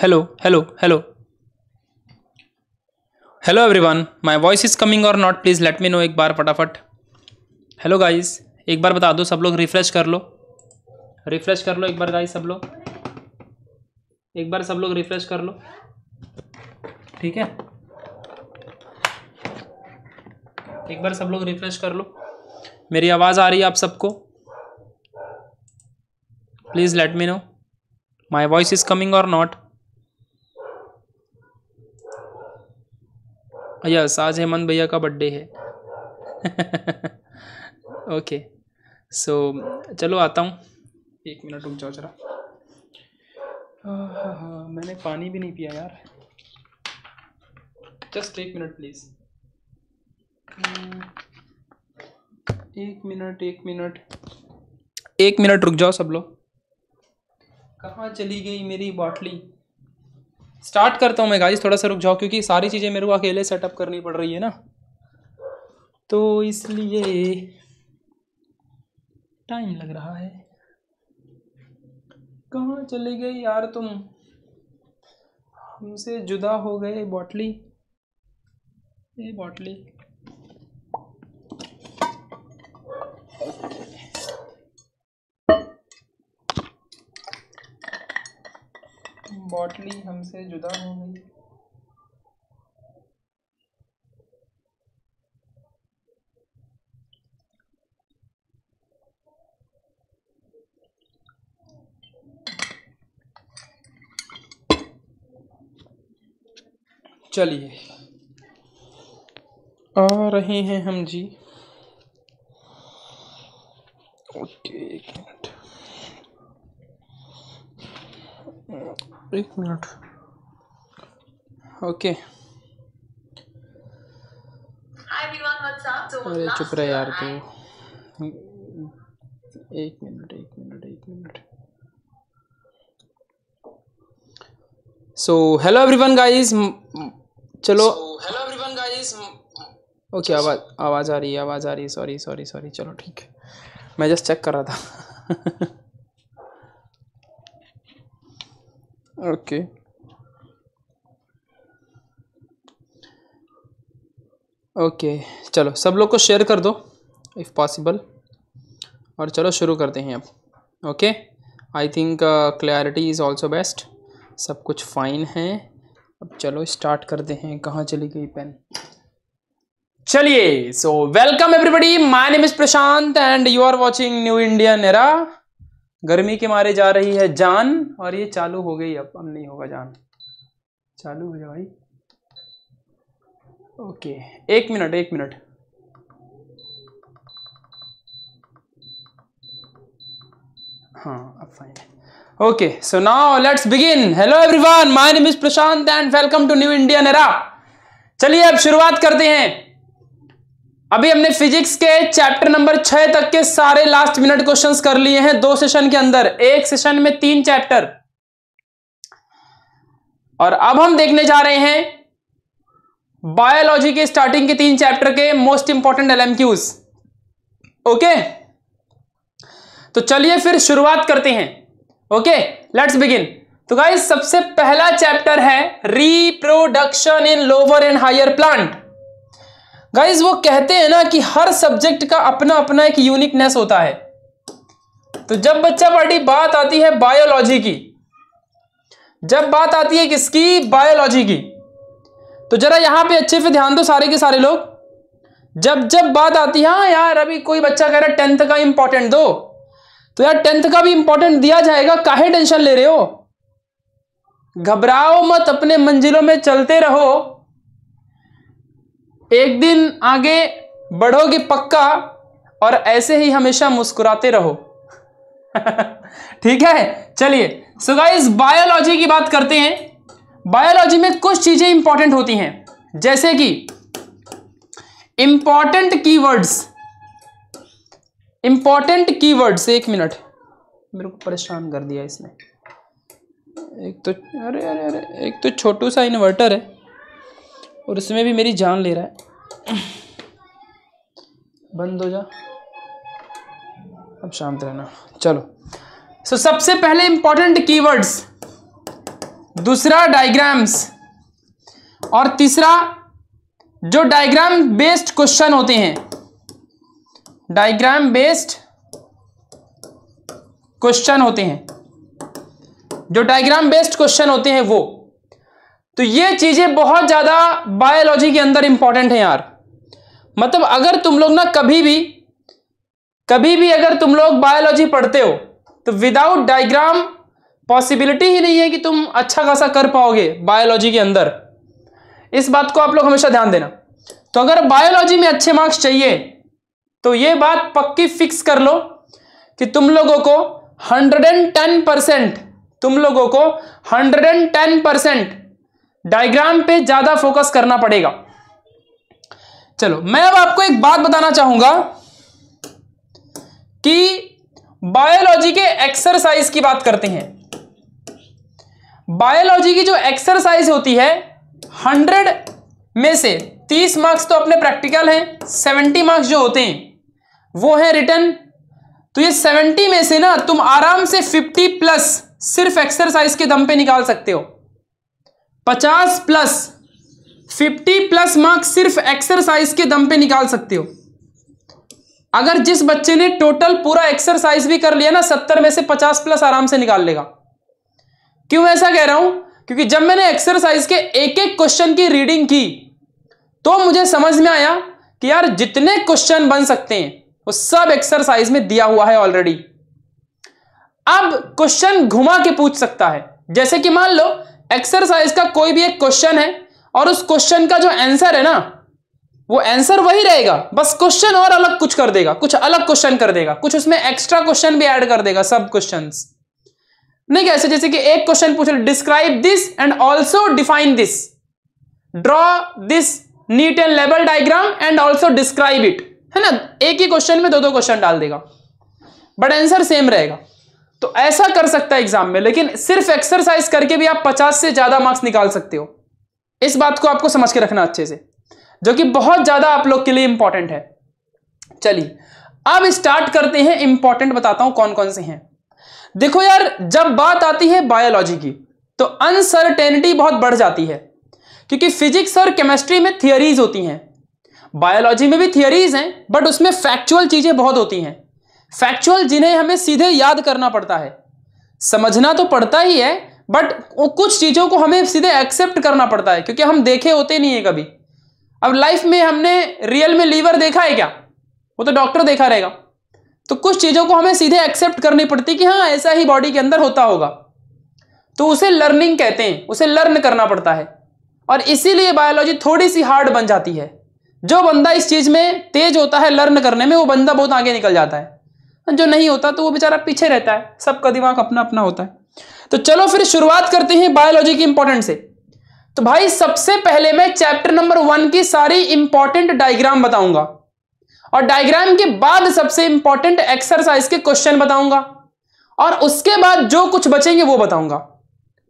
hello hello hello. Hello, everyone. My voice is coming or not, please let me know एक बार फटाफट. Hello guys एक बार बता दो, सब लोग रिफ्रेश कर लो. रिफ्रेश कर लो एक बार गाइस सब लोग. एक बार सब लोग रिफ्रेश कर लो. ठीक है? एक बार सब लोग रिफ्रेश कर लो. मेरी आवाज़ आ रही है आप सबको? Please let me know my voice is coming और नॉट यस आज हेमंत भैया का बर्थडे है। ओके सो so, चलो आता हूँ। एक मिनट रुक जाओ जरा। आहा, मैंने पानी भी नहीं पिया यार। जस्ट एक मिनट प्लीज़ एक मिनट एक मिनट। एक मिनट रुक जाओ सब लोग। कहाँ चली गई मेरी बॉटली? स्टार्ट करता हूँ मैं गाइस थोड़ा सा रुक जाओ, क्योंकि सारी चीज़ें मेरे को अकेले सेटअप करनी पड़ रही है ना। तो इसलिए टाइम लग रहा है। कहाँ चली गई यार तुम? हमसे जुदा हो गए बॉटली ये बॉटली बॉटली हमसे जुदा हो गई। चलिए। आ रहे हैं हम जी ओके एक मिनट एक मिनट। ओके। अरे चुप रहे यार तू। एक मिनट एक मिनट एक minute. So hello everyone guys चलो। हेलो एवरीवन गाइस ओके आवाज़ आवाज़ आ रही है आवाज़ आ रही है सॉरी सॉरी सॉरी चलो ठीक। है मैं जस्ट चेक कर रहा था। ओके ओके चलो, सब लोग को शेयर कर दो इफ़ पॉसिबल और चलो, शुरू करते हैं अब. Okay I think clarity is also best सब कुछ फाइन है. अब चलो स्टार्ट करते हैं. कहाँ चली गई पेन चलिए so welcome everybody my name is Prashant and you are watching new Indian era गर्मी के मारे जा रही है जान, और ये चालू हो गई, अब अब नहीं होगा जान। चालू हो जाए भाई। ओके, एक मिनट एक मिनट। हाँ अब fine okay so now let's begin hello everyone my name is Prashant and welcome to new Indian era चलिए अब शुरुआत करते हैं। अभी हमने फिजिक्स के चैप्टर नंबर छह तक के सारे लास्ट मिनट क्वेश्चंस कर लिए हैं। दो सेशन के अंदर। एक सेशन में तीन चैप्टर और अब हम देखने जा रहे हैं बायोलॉजी के स्टार्टिंग के तीन चैप्टर के मोस्ट इंपॉर्टेंट एलएमक्यूज ओके तो चलिए फिर शुरुआत करते हैं। ओके लेट्स बिगिन तो गाइस सबसे पहला चैप्टर है reproduction in lower and higher plant guys वो कहते हैं ना कि हर सब्जेक्ट का अपना अपना एक यूनिकनेस होता है। तो जब बच्चा पार्टी बात आती है बायोलॉजी की। जब बात आती है किसकी? बायोलॉजी की। तो जरा यहाँ पे अच्छे से ध्यान दो सारे के सारे लोग। जब जब बात आती है हाँ यार, अभी कोई बच्चा कह रहा है टेंथ का इंपॉर्टेंट दो। तो यार टेंथ का भी इंपॉर्टेंट दिया जाएगा, काहे टेंशन ले रहे हो? घबराओ मत, अपने मंजिलों में चलते रहो। एक दिन आगे बढ़ोगे पक्का और ऐसे ही हमेशा मुस्कुराते रहो। ठीक है? चलिए सो गाइस बायोलॉजी की बात करते हैं। बायोलॉजी में कुछ चीज़ें इंपॉर्टेंट होती हैं। जैसे कि इंपॉर्टेंट कीवर्ड्स इंपॉर्टेंट कीवर्ड्स एक मिनट मेरे को परेशान कर दिया इसने। एक तो अरे अरे अरे, एक तो छोटू सा इन्वर्टर है। और उसमें भी मेरी जान ले रहा है। बंद हो जा। अब शांत रहना। चलो। सो so, सबसे पहले इंपॉर्टेंट कीवर्ड्स दूसरा डायग्राम्स और तीसरा जो डायग्राम बेस्ड क्वेश्चन होते हैं। डायग्राम बेस्ड क्वेश्चन होते हैं। जो डायग्राम बेस्ड क्वेश्चन होते हैं वो। तो ये चीज़ें बहुत ज़्यादा बायोलॉजी के अंदर इंपॉर्टेंट है यार। मतलब अगर तुम लोग ना कभी भी कभी भी अगर तुम लोग बायोलॉजी पढ़ते हो तो विदाउट डायग्राम पॉसिबिलिटी ही नहीं है कि तुम अच्छा खासा कर पाओगे बायोलॉजी के अंदर। इस बात को आप लोग हमेशा ध्यान देना। तो अगर बायोलॉजी में अच्छे मार्क्स चाहिए तो ये बात पक्की फिक्स कर लो कि तुम लोगों को 110 परसेंट तुम लोगों को 110 परसेंट डायग्राम पे ज़्यादा फोकस करना पड़ेगा। चलो, मैं अब आपको एक बात बताना चाहूँगा कि बायोलॉजी के एक्सरसाइज की बात करते हैं। बायोलॉजी की जो एक्सरसाइज होती है हंड्रेड में से तीस मार्क्स तो अपने प्रैक्टिकल हैं सेवेंटी मार्क्स जो होते हैं, वो है रिटर्न तो ये सेवेंटी में से ना, तुम आराम से फिफ्टी प्लस सिर्फ़ एक्सरसाइज के दम पे निकाल सकते हो। पचास प्लस फिफ्टी प्लस मार्क्स सिर्फ़ एक्सरसाइज के दम पे निकाल सकते हो। अगर जिस बच्चे ने टोटल पूरा एक्सरसाइज भी कर लिया ना, सत्तर में से पचास प्लस आराम से निकाल लेगा। क्यों ऐसा कह रहा हूँ? क्योंकि जब मैंने एक्सरसाइज के एक एक क्वेश्चन की रीडिंग की तो मुझे समझ में आया कि यार जितने क्वेश्चन बन सकते हैं, वो सब एक्सरसाइज में दिया हुआ है ऑलरेडी अब क्वेश्चन घुमा के पूछ सकता है। जैसे कि मान लो एक्सरसाइज का कोई भी एक क्वेश्चन है, और उस क्वेश्चन का जो आंसर है ना, वो आंसर वही रहेगा। बस क्वेश्चन और अलग कुछ कर देगा, कुछ अलग क्वेश्चन कर देगा, कुछ उसमें एक्स्ट्रा क्वेश्चन भी ऐड कर देगा सब क्वेश्चन नहीं कैसे जैसे कि एक क्वेश्चन पूछ describe this and also define this draw this neat and level diagram and also describe it है ना? एक ही क्वेश्चन में दो दो क्वेश्चन डाल देगा। बट आंसर सेम रहेगा। तो ऐसा कर सकता है एग्ज़ाम में, लेकिन सिर्फ़ एक्सरसाइज करके भी आप पचास से ज़्यादा मार्क्स निकाल सकते हो। इस बात को आपको समझ के रखना अच्छे से, जो कि बहुत ज़्यादा आप लोग के लिए इंपॉर्टेंट है। चलिए, अब स्टार्ट करते हैं इंपॉर्टेंट बताता हूँ कौन कौन से हैं। देखो यार, जब बात आती है बायोलॉजी की तो अनसर्टेनिटी बहुत बढ़ जाती है, क्योंकि फिजिक्स और केमिस्ट्री में थियरीज होती हैं। बायोलॉजी में भी थियरीज हैं बट उसमें फैक्चुअल चीज़ें बहुत होती हैं। फैक्चुअल जिन्हें हमें सीधे याद करना पड़ता है। समझना तो पड़ता ही है बट कुछ चीज़ों को हमें सीधे एक्सेप्ट करना पड़ता है, क्योंकि हम देखे होते नहीं है कभी। अब लाइफ में हमने रियल में लीवर देखा है क्या? वो तो डॉक्टर देखा रहेगा। तो कुछ चीज़ों को हमें सीधे एक्सेप्ट करनी पड़ती कि हाँ ऐसा ही बॉडी के अंदर होता होगा। तो उसे लर्निंग कहते हैं, उसे लर्न करना पड़ता है। और इसीलिए बायोलॉजी थोड़ी सी हार्ड बन जाती है। जो बंदा इस चीज़ में तेज होता है लर्न करने में, वो बंदा बहुत आगे निकल जाता है। जो नहीं होता तो वो बेचारा पीछे रहता है। सबका दिमाग अपना अपना होता है। तो चलो फिर शुरुआत करते हैं बायोलॉजी की इंपॉर्टेंट से। तो भाई सबसे पहले मैं चैप्टर नंबर वन की सारी इंपॉर्टेंट डायग्राम बताऊँगा। और डायग्राम के बाद सबसे इंपॉर्टेंट एक्सरसाइज के क्वेश्चन बताऊँगा। और उसके बाद जो कुछ बचेंगे वो बताऊँगा।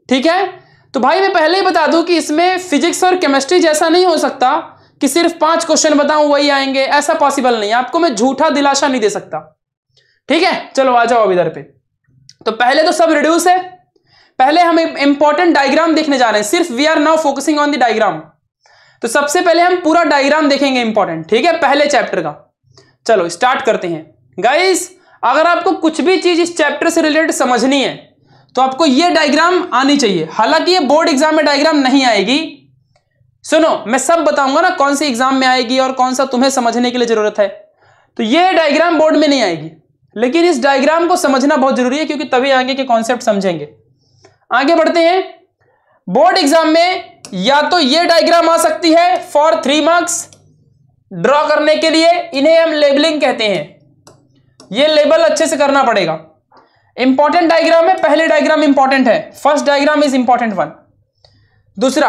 ठीक है? तो भाई मैं पहले ही बता दूँ कि इसमें फिजिक्स और केमिस्ट्री जैसा नहीं हो सकता कि सिर्फ़ पाँच क्वेश्चन बताऊँ, वही आएँगे। ऐसा पॉसिबल नहीं आपको मैं झूठा दिलासा नहीं दे सकता। ठीक है? चलो, आ जाओ अब इधर पे। तो पहले तो सब रिड्यूस है। पहले हम इंपॉर्टेंट डायग्राम देखने जा रहे हैं। सिर्फ़ we are now focusing on the diagram तो सबसे पहले हम पूरा डायग्राम देखेंगे इंपॉर्टेंट ठीक है? पहले चैप्टर का। चलो स्टार्ट करते हैं। गाइस अगर आपको कुछ भी चीज़ इस चैप्टर से रिलेटेड समझनी है तो आपको ये डायग्राम आनी चाहिए। हालाँकि ये बोर्ड एग्ज़ाम में डायग्राम नहीं आएगी। सुनो, मैं सब बताऊँगा ना कौन सी एग्ज़ाम में आएगी और कौन सा तुम्हें समझने के लिए ज़रूरत है। तो ये डायग्राम बोर्ड में नहीं आएगी। लेकिन इस डायग्राम को समझना बहुत ज़रूरी है, क्योंकि तभी आगे के कॉन्सेप्ट समझेंगे। आगे बढ़ते हैं। बोर्ड एग्ज़ाम में या तो ये डायग्राम आ सकती है फॉर थ्री मार्क्स ड्रॉ करने के लिए। इन्हें हम लेबलिंग कहते हैं। ये लेबल अच्छे से करना पड़ेगा। इंपॉर्टेंट डायग्राम है पहले डायग्राम इंपॉर्टेंट है। First diagram is important one दूसरा,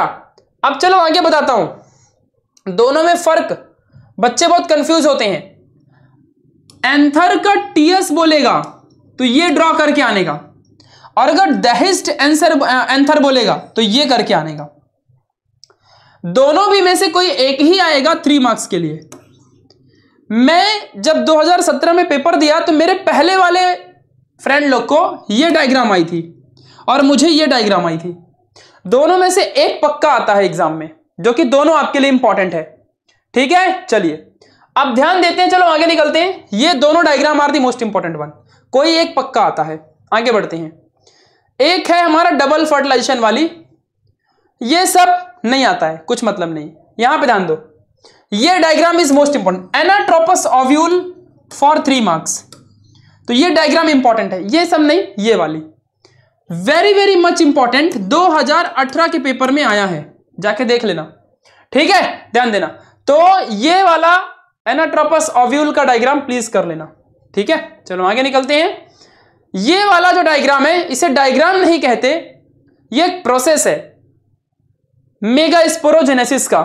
अब चलो आगे बताता हूँ। दोनों में फ़र्क, बच्चे बहुत कंफ्यूज होते हैं। एंथर का टीएस बोलेगा तो ये ड्रॉ करके आने का और अगर दहिस्ट एंसर एंथर बोलेगा तो ये करके आने का दोनों भी में से कोई एक ही आएगा थ्री मार्क्स के लिए। मैं जब 2017 में पेपर दिया तो मेरे पहले वाले फ्रेंड लोग को ये डायग्राम आई थी, और मुझे ये डायग्राम आई थी। दोनों में से एक पक्का आता है एग्ज़ाम में, जो कि दोनों आपके लिए इंपॉर्टेंट है। ठीक है? चलिए। अब ध्यान देते हैं, चलो आगे निकलते हैं। ये दोनों diagram are the most important one कोई एक पक्का आता है। आगे बढ़ते हैं। एक है हमारा डबल फर्टिलाइजेशन वाली। ये सब नहीं आता है, कुछ मतलब नहीं। यहाँ पे ध्यान दो। ये diagram is most important anatropous ovule for three marks तो ये डायग्राम इंपॉर्टेंट है। ये सब नहीं, ये वाली। वेरी वेरी मच इंपॉर्टेंट 2018 के पेपर में आया है। जाके देख लेना। ठीक है? ध्यान देना। तो ये वाला एनाट्रोपस ऑव्यूल का डायग्राम प्लीज़ कर लेना। ठीक है? चलो आगे निकलते हैं। ये वाला जो डायग्राम है, इसे डायग्राम नहीं कहते। ये एक प्रोसेस है। मेगा स्पोरोजेनेसिस का।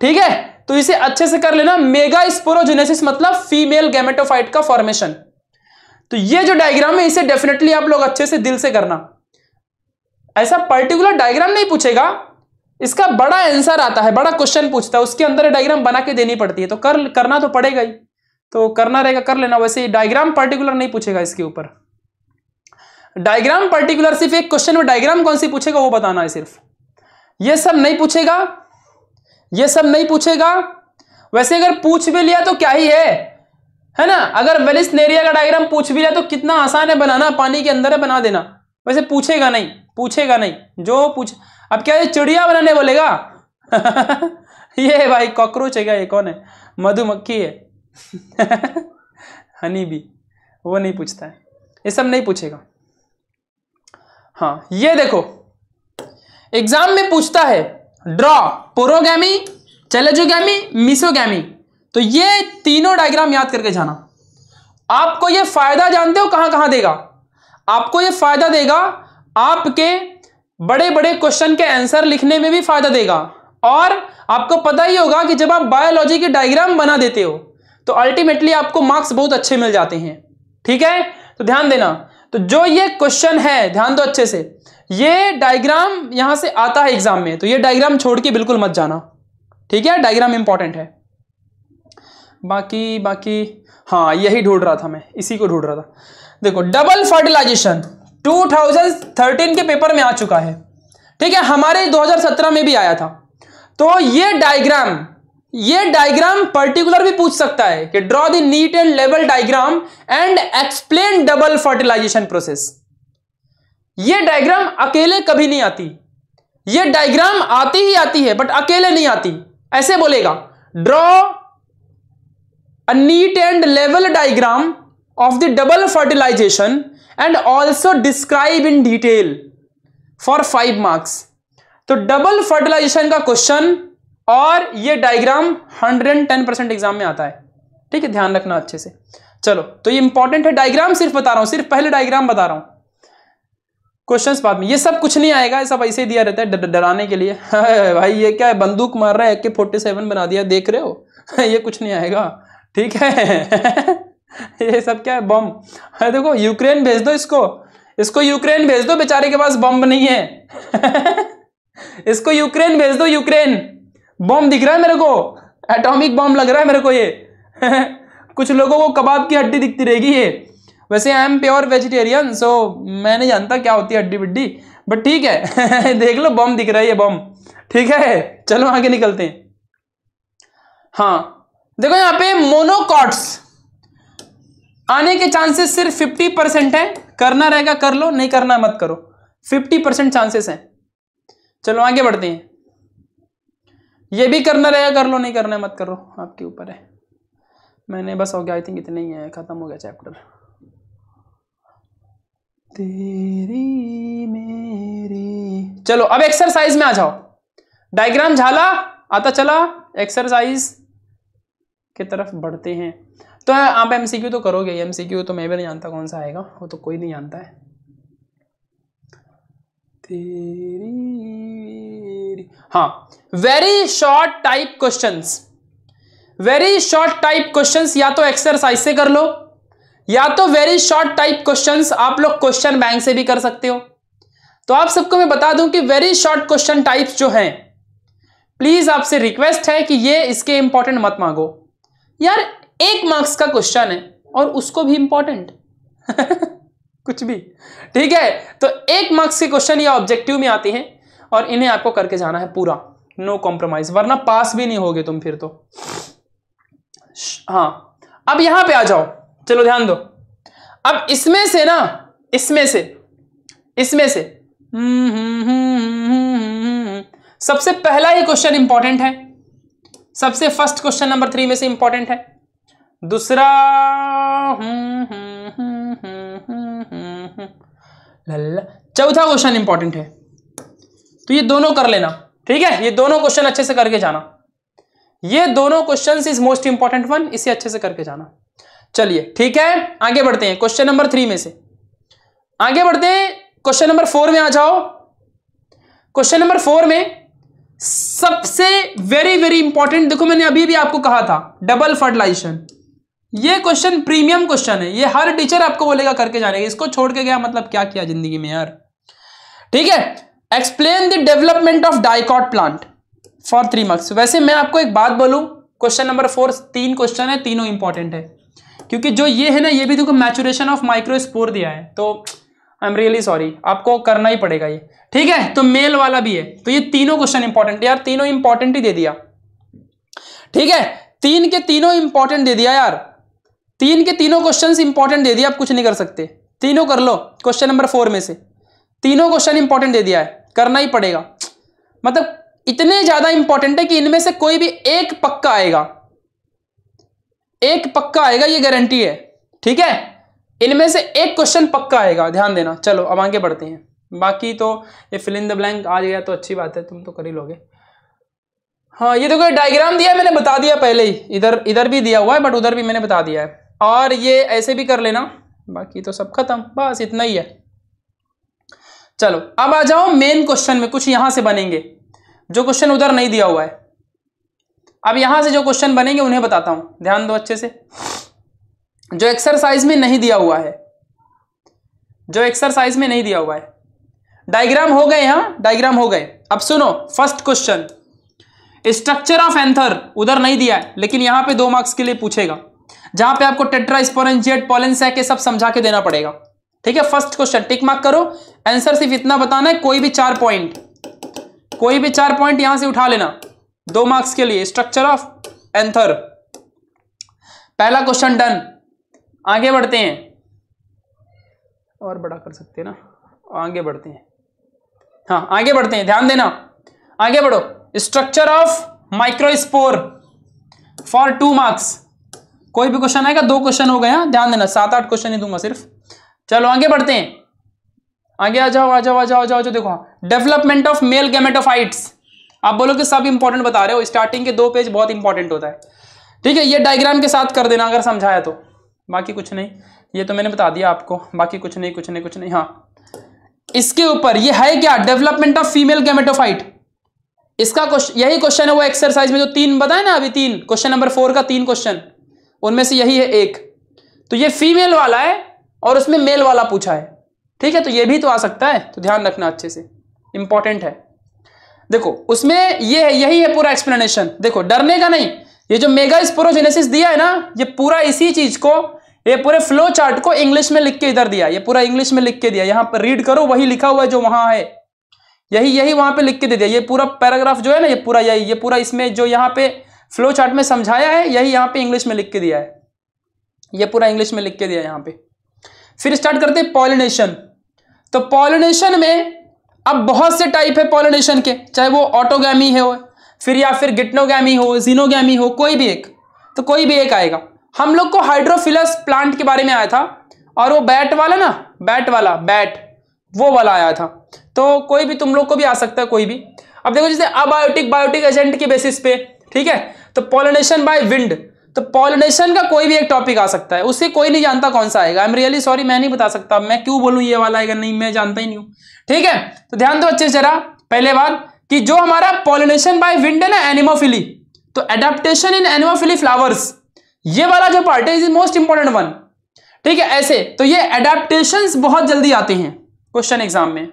ठीक है? तो इसे अच्छे से कर लेना। मेगा स्पोरोजेनेसिस मतलब फीमेल गैमेटोफाइट का फॉर्मेशन तो ये जो डायग्राम है, इसे डेफिनेटली आप लोग अच्छे से दिल से करना। ऐसा पर्टिकुलर डायग्राम नहीं पूछेगा। इसका बड़ा आंसर आता है, बड़ा क्वेश्चन पूछता है, उसके अंदर डायग्राम बना के देनी पड़ती है तो कर, करना तो पड़ेगा ही। तो करना रहेगा, कर लेना, वैसे डायग्राम पर्टिकुलर नहीं पूछेगा इसके ऊपर। डायग्राम पर्टिकुलर सिर्फ़ एक क्वेश्चन में डायग्राम कौन सी पूछेगा, वो बताना है सिर्फ़। ये सब नहीं पूछेगा, ये सब नहीं पूछेगा। वैसे अगर पूछ भी लिया तो क्या ही है है ना? अगर वेलिस नेरिया का डायग्राम पूछ भी लिया तो कितना आसान है बनाना, पानी के अंदर है बना देना। वैसे पूछेगा नहीं पूछेगा नहीं, जो पूछ अब क्या ये चिड़िया बनाने बोलेगा? ये भाई, कॉकरोच है क्या ये? कौन है? मधुमक्खी है। हनी भी। वो नहीं पूछता है। ये सब नहीं पूछेगा। हाँ ये देखो। एग्ज़ाम में पूछता है, ड्रॉ, पोरोगैमी, चलेजोगैमी, मिसोगैमी। तो ये तीनों डायग्राम याद करके जाना। आपको ये फ़ायदा जानते हो कहाँ कहाँ देगा? आपको ये फ़ायदा देगा, आपके बड़े बड़े क्वेश्चन के आंसर लिखने में भी फ़ायदा देगा। और आपको पता ही होगा कि जब आप बायोलॉजी के डायग्राम बना देते हो तो अल्टीमेटली आपको मार्क्स बहुत अच्छे मिल जाते हैं। ठीक है? तो ध्यान देना। तो जो ये क्वेश्चन है, ध्यान दो अच्छे से। ये डायग्राम यहाँ से आता है एग्ज़ाम में तो ये डायग्राम छोड़ के बिल्कुल मत जाना। ठीक है? डायग्राम इंपॉर्टेंट है। बाकी बाकी हाँ यही ढूंढ रहा था मैं। इसी को ढूंढ रहा था। देखो डबल फर्टिलाइजेशन 2013 के पेपर में आ चुका है। ठीक है, हमारे 2017 में भी आया था। तो ये डायग्राम ये डायग्राम पर्टिकुलर भी पूछ सकता है कि draw the neat and level diagram and explain double fertilization process ये डायग्राम अकेले कभी नहीं आती। ये डायग्राम आती ही आती है बट अकेले नहीं आती। ऐसे बोलेगा draw a neat and level diagram of the double fertilization and also describe in detail for five marks तो डबल फर्टिलाइजेशन का क्वेश्चन और ये डायग्राम 110 परसेंट एग्ज़ाम में आता है। ठीक है? ध्यान रखना अच्छे से। चलो तो ये इंपॉर्टेंट है डायग्राम सिर्फ़ बता रहा हूँ, सिर्फ़ पहले डायग्राम बता रहा हूँ। क्वेश्चंस बाद में। ये सब कुछ नहीं आएगा, ये सब ऐसे ही दिया रहता है डराने के लिए। भाई, ये क्या है? बंदूक मार रहा है के फोर्टी सेवन बना दिया, देख रहे हो? ये कुछ नहीं आएगा। ठीक है? ये सब क्या है? बम। अरे देखो, यूक्रेन भेज दो इसको। इसको यूक्रेन भेज दो, बेचारे के पास बम नहीं है। इसको यूक्रेन भेज दो, यूक्रेन। बम दिख रहा है मेरे को। एटॉमिक बम लग रहा है मेरे को ये। कुछ लोगों को कबाब की हड्डी दिखती रहेगी ये। वैसे I am pure vegetarian so मैं नहीं जानता क्या होती है हड्डी बिड्डी बट ठीक है। देख लो, बम दिख रहा है ये बम। ठीक है। चलो आगे निकलते हैं। हाँ। देखो यहाँ पे मोनोकॉट्स आने के चांसेस सिर्फ़ फिफ्टी परसेंट है। करना रहेगा, कर लो, नहीं करना मत करो। फिफ्टी परसेंट चांसेस है। चलो, आगे बढ़ते हैं। ये भी करना रहेगा, कर लो, नहीं करना मत करो। आपके ऊपर है। मैंने बस हो गया आई थिंक इतने ही है। खत्म हो गया चैप्टर तेरी मेरी। चलो, अब एक्सरसाइज में आ जाओ। डायग्राम झाला, आता चला। एक्सरसाइज की तरफ़ बढ़ते हैं। तो आप एमसीक्यू तो करोगे एमसीक्यू तो मैं भी नहीं जानता कौन सा आएगा, वो तो कोई नहीं जानता है। तेरी हाँ very short type questions very short type questions या तो एक्सरसाइज से कर लो, या तो वेरी शॉर्ट टाइप क्वेश्चंस आप लोग क्वेश्चन बैंक से भी कर सकते हो। तो आप सबको मैं बता दूँ कि वेरी शॉर्ट क्वेश्चन टाइप्स जो हैं प्लीज़ आपसे रिक्वेस्ट है कि ये इसके इंपॉर्टेंट मत मांगो। यार एक मार्क्स का क्वेश्चन है, और उसको भी इंपॉर्टेंट कुछ भी. ठीक है? तो एक मार्क्स के क्वेश्चन या ऑब्जेक्टिव में आते हैं, और इन्हें आपको करके जाना है पूरा. नो कॉम्प्रोमाइज वरना पास भी नहीं होगे तुम फिर तो. हाँ. अब यहाँ पे आ जाओ. चलो ध्यान दो. अब इसमें से ना, इसमें से इसमें से सबसे पहला ही क्वेश्चन इंपॉर्टेंट है. सबसे फ़र्स्ट क्वेश्चन नंबर थ्री में से इंपॉर्टेंट है. दूसरा चौथा क्वेश्चन इंपॉर्टेंट है। तो ये दोनों कर लेना, ठीक है? ये दोनों क्वेश्चन अच्छे से करके जाना। ये दोनों question is most important one इसे अच्छे से करके जाना। चलिए, ठीक है? आगे बढ़ते हैं क्वेश्चन नंबर थ्री में से। आगे बढ़ते हैं क्वेश्चन नंबर फोर में आ जाओ। क्वेश्चन नंबर फोर में सबसे वेरी वेरी इंपॉर्टेंट देखो मैंने अभी भी आपको कहा था डबल फर्टिलाइजेशन ये क्वेश्चन प्रीमियम क्वेश्चन है। ये हर टीचर आपको बोलेगा, करके जाने इसको छोड़ के गया मतलब क्या किया ज़िंदगी में यार? ठीक है? Explain the development of dicot plant for three marks वैसे मैं आपको एक बात बोलूँ क्वेश्चन नंबर फोर तीन क्वेश्चन है, तीनों इंपॉर्टेंट है। क्योंकि जो ये है ना, ये भी देखो मैचुरेशन ऑफ़ माइक्रोस्पोर दिया है। तो आई एम रियली सॉरी आपको करना ही पड़ेगा ये। ठीक है? तो मेल वाला भी है। तो ये तीनों क्वेश्चन इंपॉर्टेंट यार, तीनों इंपॉर्टेंट ही दे दिया। ठीक है? तीन के तीनों इंपॉर्टेंट दे दिया यार। तीन के तीनों क्वेश्चन इंपॉर्टेंट दे दिया, आप कुछ नहीं कर सकते। तीनों कर लो क्वेश्चन नंबर फोर में से। तीनों क्वेश्चन इंपॉर्टेंट दे दिया है, करना ही पड़ेगा। मतलब इतने ज़्यादा इंपॉर्टेंट है कि इनमें से कोई भी एक पक्का आएगा। एक पक्का आएगा, ये गारंटी है। ठीक है? इनमें से एक क्वेश्चन पक्का आएगा, ध्यान देना। चलो, अब आगे बढ़ते हैं। बाकी तो ये फिल इन द ब्लैंक आ गया तो अच्छी बात है, तुम तो कर ही लोगे। हाँ ये देखो डायग्राम दिया मैंने बता दिया पहले ही। इधर इधर भी दिया हुआ है बट उधर भी मैंने बता दिया है। और ये ऐसे भी कर लेना। बाकी तो सब खत्म, बस इतना ही है। चलो, अब आ जाओ मेन क्वेश्चन में, कुछ यहाँ से बनेंगे। जो क्वेश्चन उधर नहीं दिया हुआ है। अब यहाँ से जो क्वेश्चन बनेंगे, उन्हें बताता हूँ। ध्यान दो अच्छे से। जो एक्सरसाइज में नहीं दिया हुआ है। जो एक्सरसाइज में नहीं दिया हुआ है। डायग्राम हो गए यहाँ डायग्राम हो गए। अब सुनो first question structure of anther उधर नहीं दिया है, लेकिन यहाँ पे दो मार्क्स के लिए पूछेगा। जहाँ पे आपको टेट्रा स्पोरेंजिएट पॉलेंसैक सब समझा के देना पड़ेगा। ठीक है फ़र्स्ट क्वेश्चन टिक मार्क करो। आंसर सिर्फ़ इतना बताना है, कोई भी चार पॉइंट कोई भी चार पॉइंट यहाँ से उठा लेना। दो मार्क्स के लिए स्ट्रक्चर ऑफ़ एंथर पहला क्वेश्चन डन आगे बढ़ते हैं। और बड़ा कर सकते हैं ना? आगे बढ़ते हैं। हाँ आगे बढ़ते हैं, ध्यान देना। आगे बढ़ो। Structure of microspore for two marks कोई भी क्वेश्चन आएगा, दो क्वेश्चन हो गए हाँ? ध्यान देना, सात, आठ क्वेश्चन ही दूँगा सिर्फ़। चलो, आगे बढ़ते हैं। आगे आ जाओ आ जाओ आ जाओ आ जाओ जो देखो डेवलपमेंट ऑफ़ मेल गैमेटोफाइट्स आप बोलो कि सब इंपॉर्टेंट बता रहे हो स्टार्टिंग के दो पेज बहुत इंपॉर्टेंट होता है। ठीक है, ये डायग्राम के साथ कर देना, अगर समझाया तो। बाकी कुछ नहीं। ये तो मैंने बता दिया आपको। बाकी कुछ नहीं कुछ नहीं कुछ नहीं हाँ। इसके ऊपर ये है क्या? डेवलपमेंट ऑफ़ फीमेल गैमेटोफाइट इसका क्वेश्चन यही क्वेश्चन है वो एक्सरसाइज में जो तीन बताए ना अभी तीन? क्वेश्चन नंबर फोर का तीन क्वेश्चन उनमें से यही है एक। तो ये फीमेल वाला है और उसमें मेल वाला पूछा है। ठीक है तो ये भी तो आ सकता है। तो ध्यान रखना अच्छे से। इंपॉर्टेंट है। देखो, उसमें ये है, यही है पूरा एक्सप्लेनेशन देखो, डरने का नहीं। ये जो मेगा स्पोरोजेनेसिस दिया है ना, ये पूरा इसी चीज़ को, ये पूरे फ्लो चार्ट को इंग्लिश में लिख के इधर दिया। ये पूरा इंग्लिश में लिख के दिया। यहाँ पर रीड करो, वही लिखा हुआ है जो वहाँ है। यही यही वहाँ पे लिख के दे दिया। ये पूरा पैराग्राफ जो है ना, ये पूरा यही ये पूरा इसमें जो यहाँ पे फ्लो चार्ट में समझाया है, यही यहाँ पे इंग्लिश में लिख के दिया है। ये पूरा इंग्लिश में लिख के दिया है यहाँ पे। फिर स्टार्ट करते हैं पॉलिनेशन तो पॉलिनेशन में अब बहुत से टाइप है पॉलिनेशन के, चाहे वो ऑटोगैमी हो, फिर या फिर गिटनोगैमी हो जीनोगैमी हो, कोई भी एक। तो कोई भी एक आएगा। हम लोग को हाइड्रोफिलस प्लांट के बारे में आया था, और वो बैट वाला ना बैट वाला बैट वो वाला आया था। तो कोई भी तुम लोग को भी आ सकता है कोई भी। अब देखो जैसे अबायोटिक बायोटिक एजेंट के बेसिस पे, ठीक है? तो पॉलिनेशन बाय विंड तो पॉलिनेशन का कोई भी एक टॉपिक आ सकता है। उसे कोई नहीं जानता कौन सा आएगा। आई एम रियली सॉरी मैं नहीं बता सकता। मैं क्यों बोलूँ ये वाला आएगा? नहीं, मैं जानता ही नहीं हूँ। ठीक है? तो ध्यान दो अच्छे जरा। पहले बात कि जो हमारा पॉलिनेशन बाय विंड है ना एनिमोफिली तो एडेप्टेशन इन एनिमोफिली फ्लावर्स ये वाला जो पार्ट है इज़ मोस्ट इंपॉर्टेंट वन ठीक है? ऐसे तो ये एडेप्टेशन बहुत जल्दी आते हैं क्वेश्चन एग्ज़ाम में।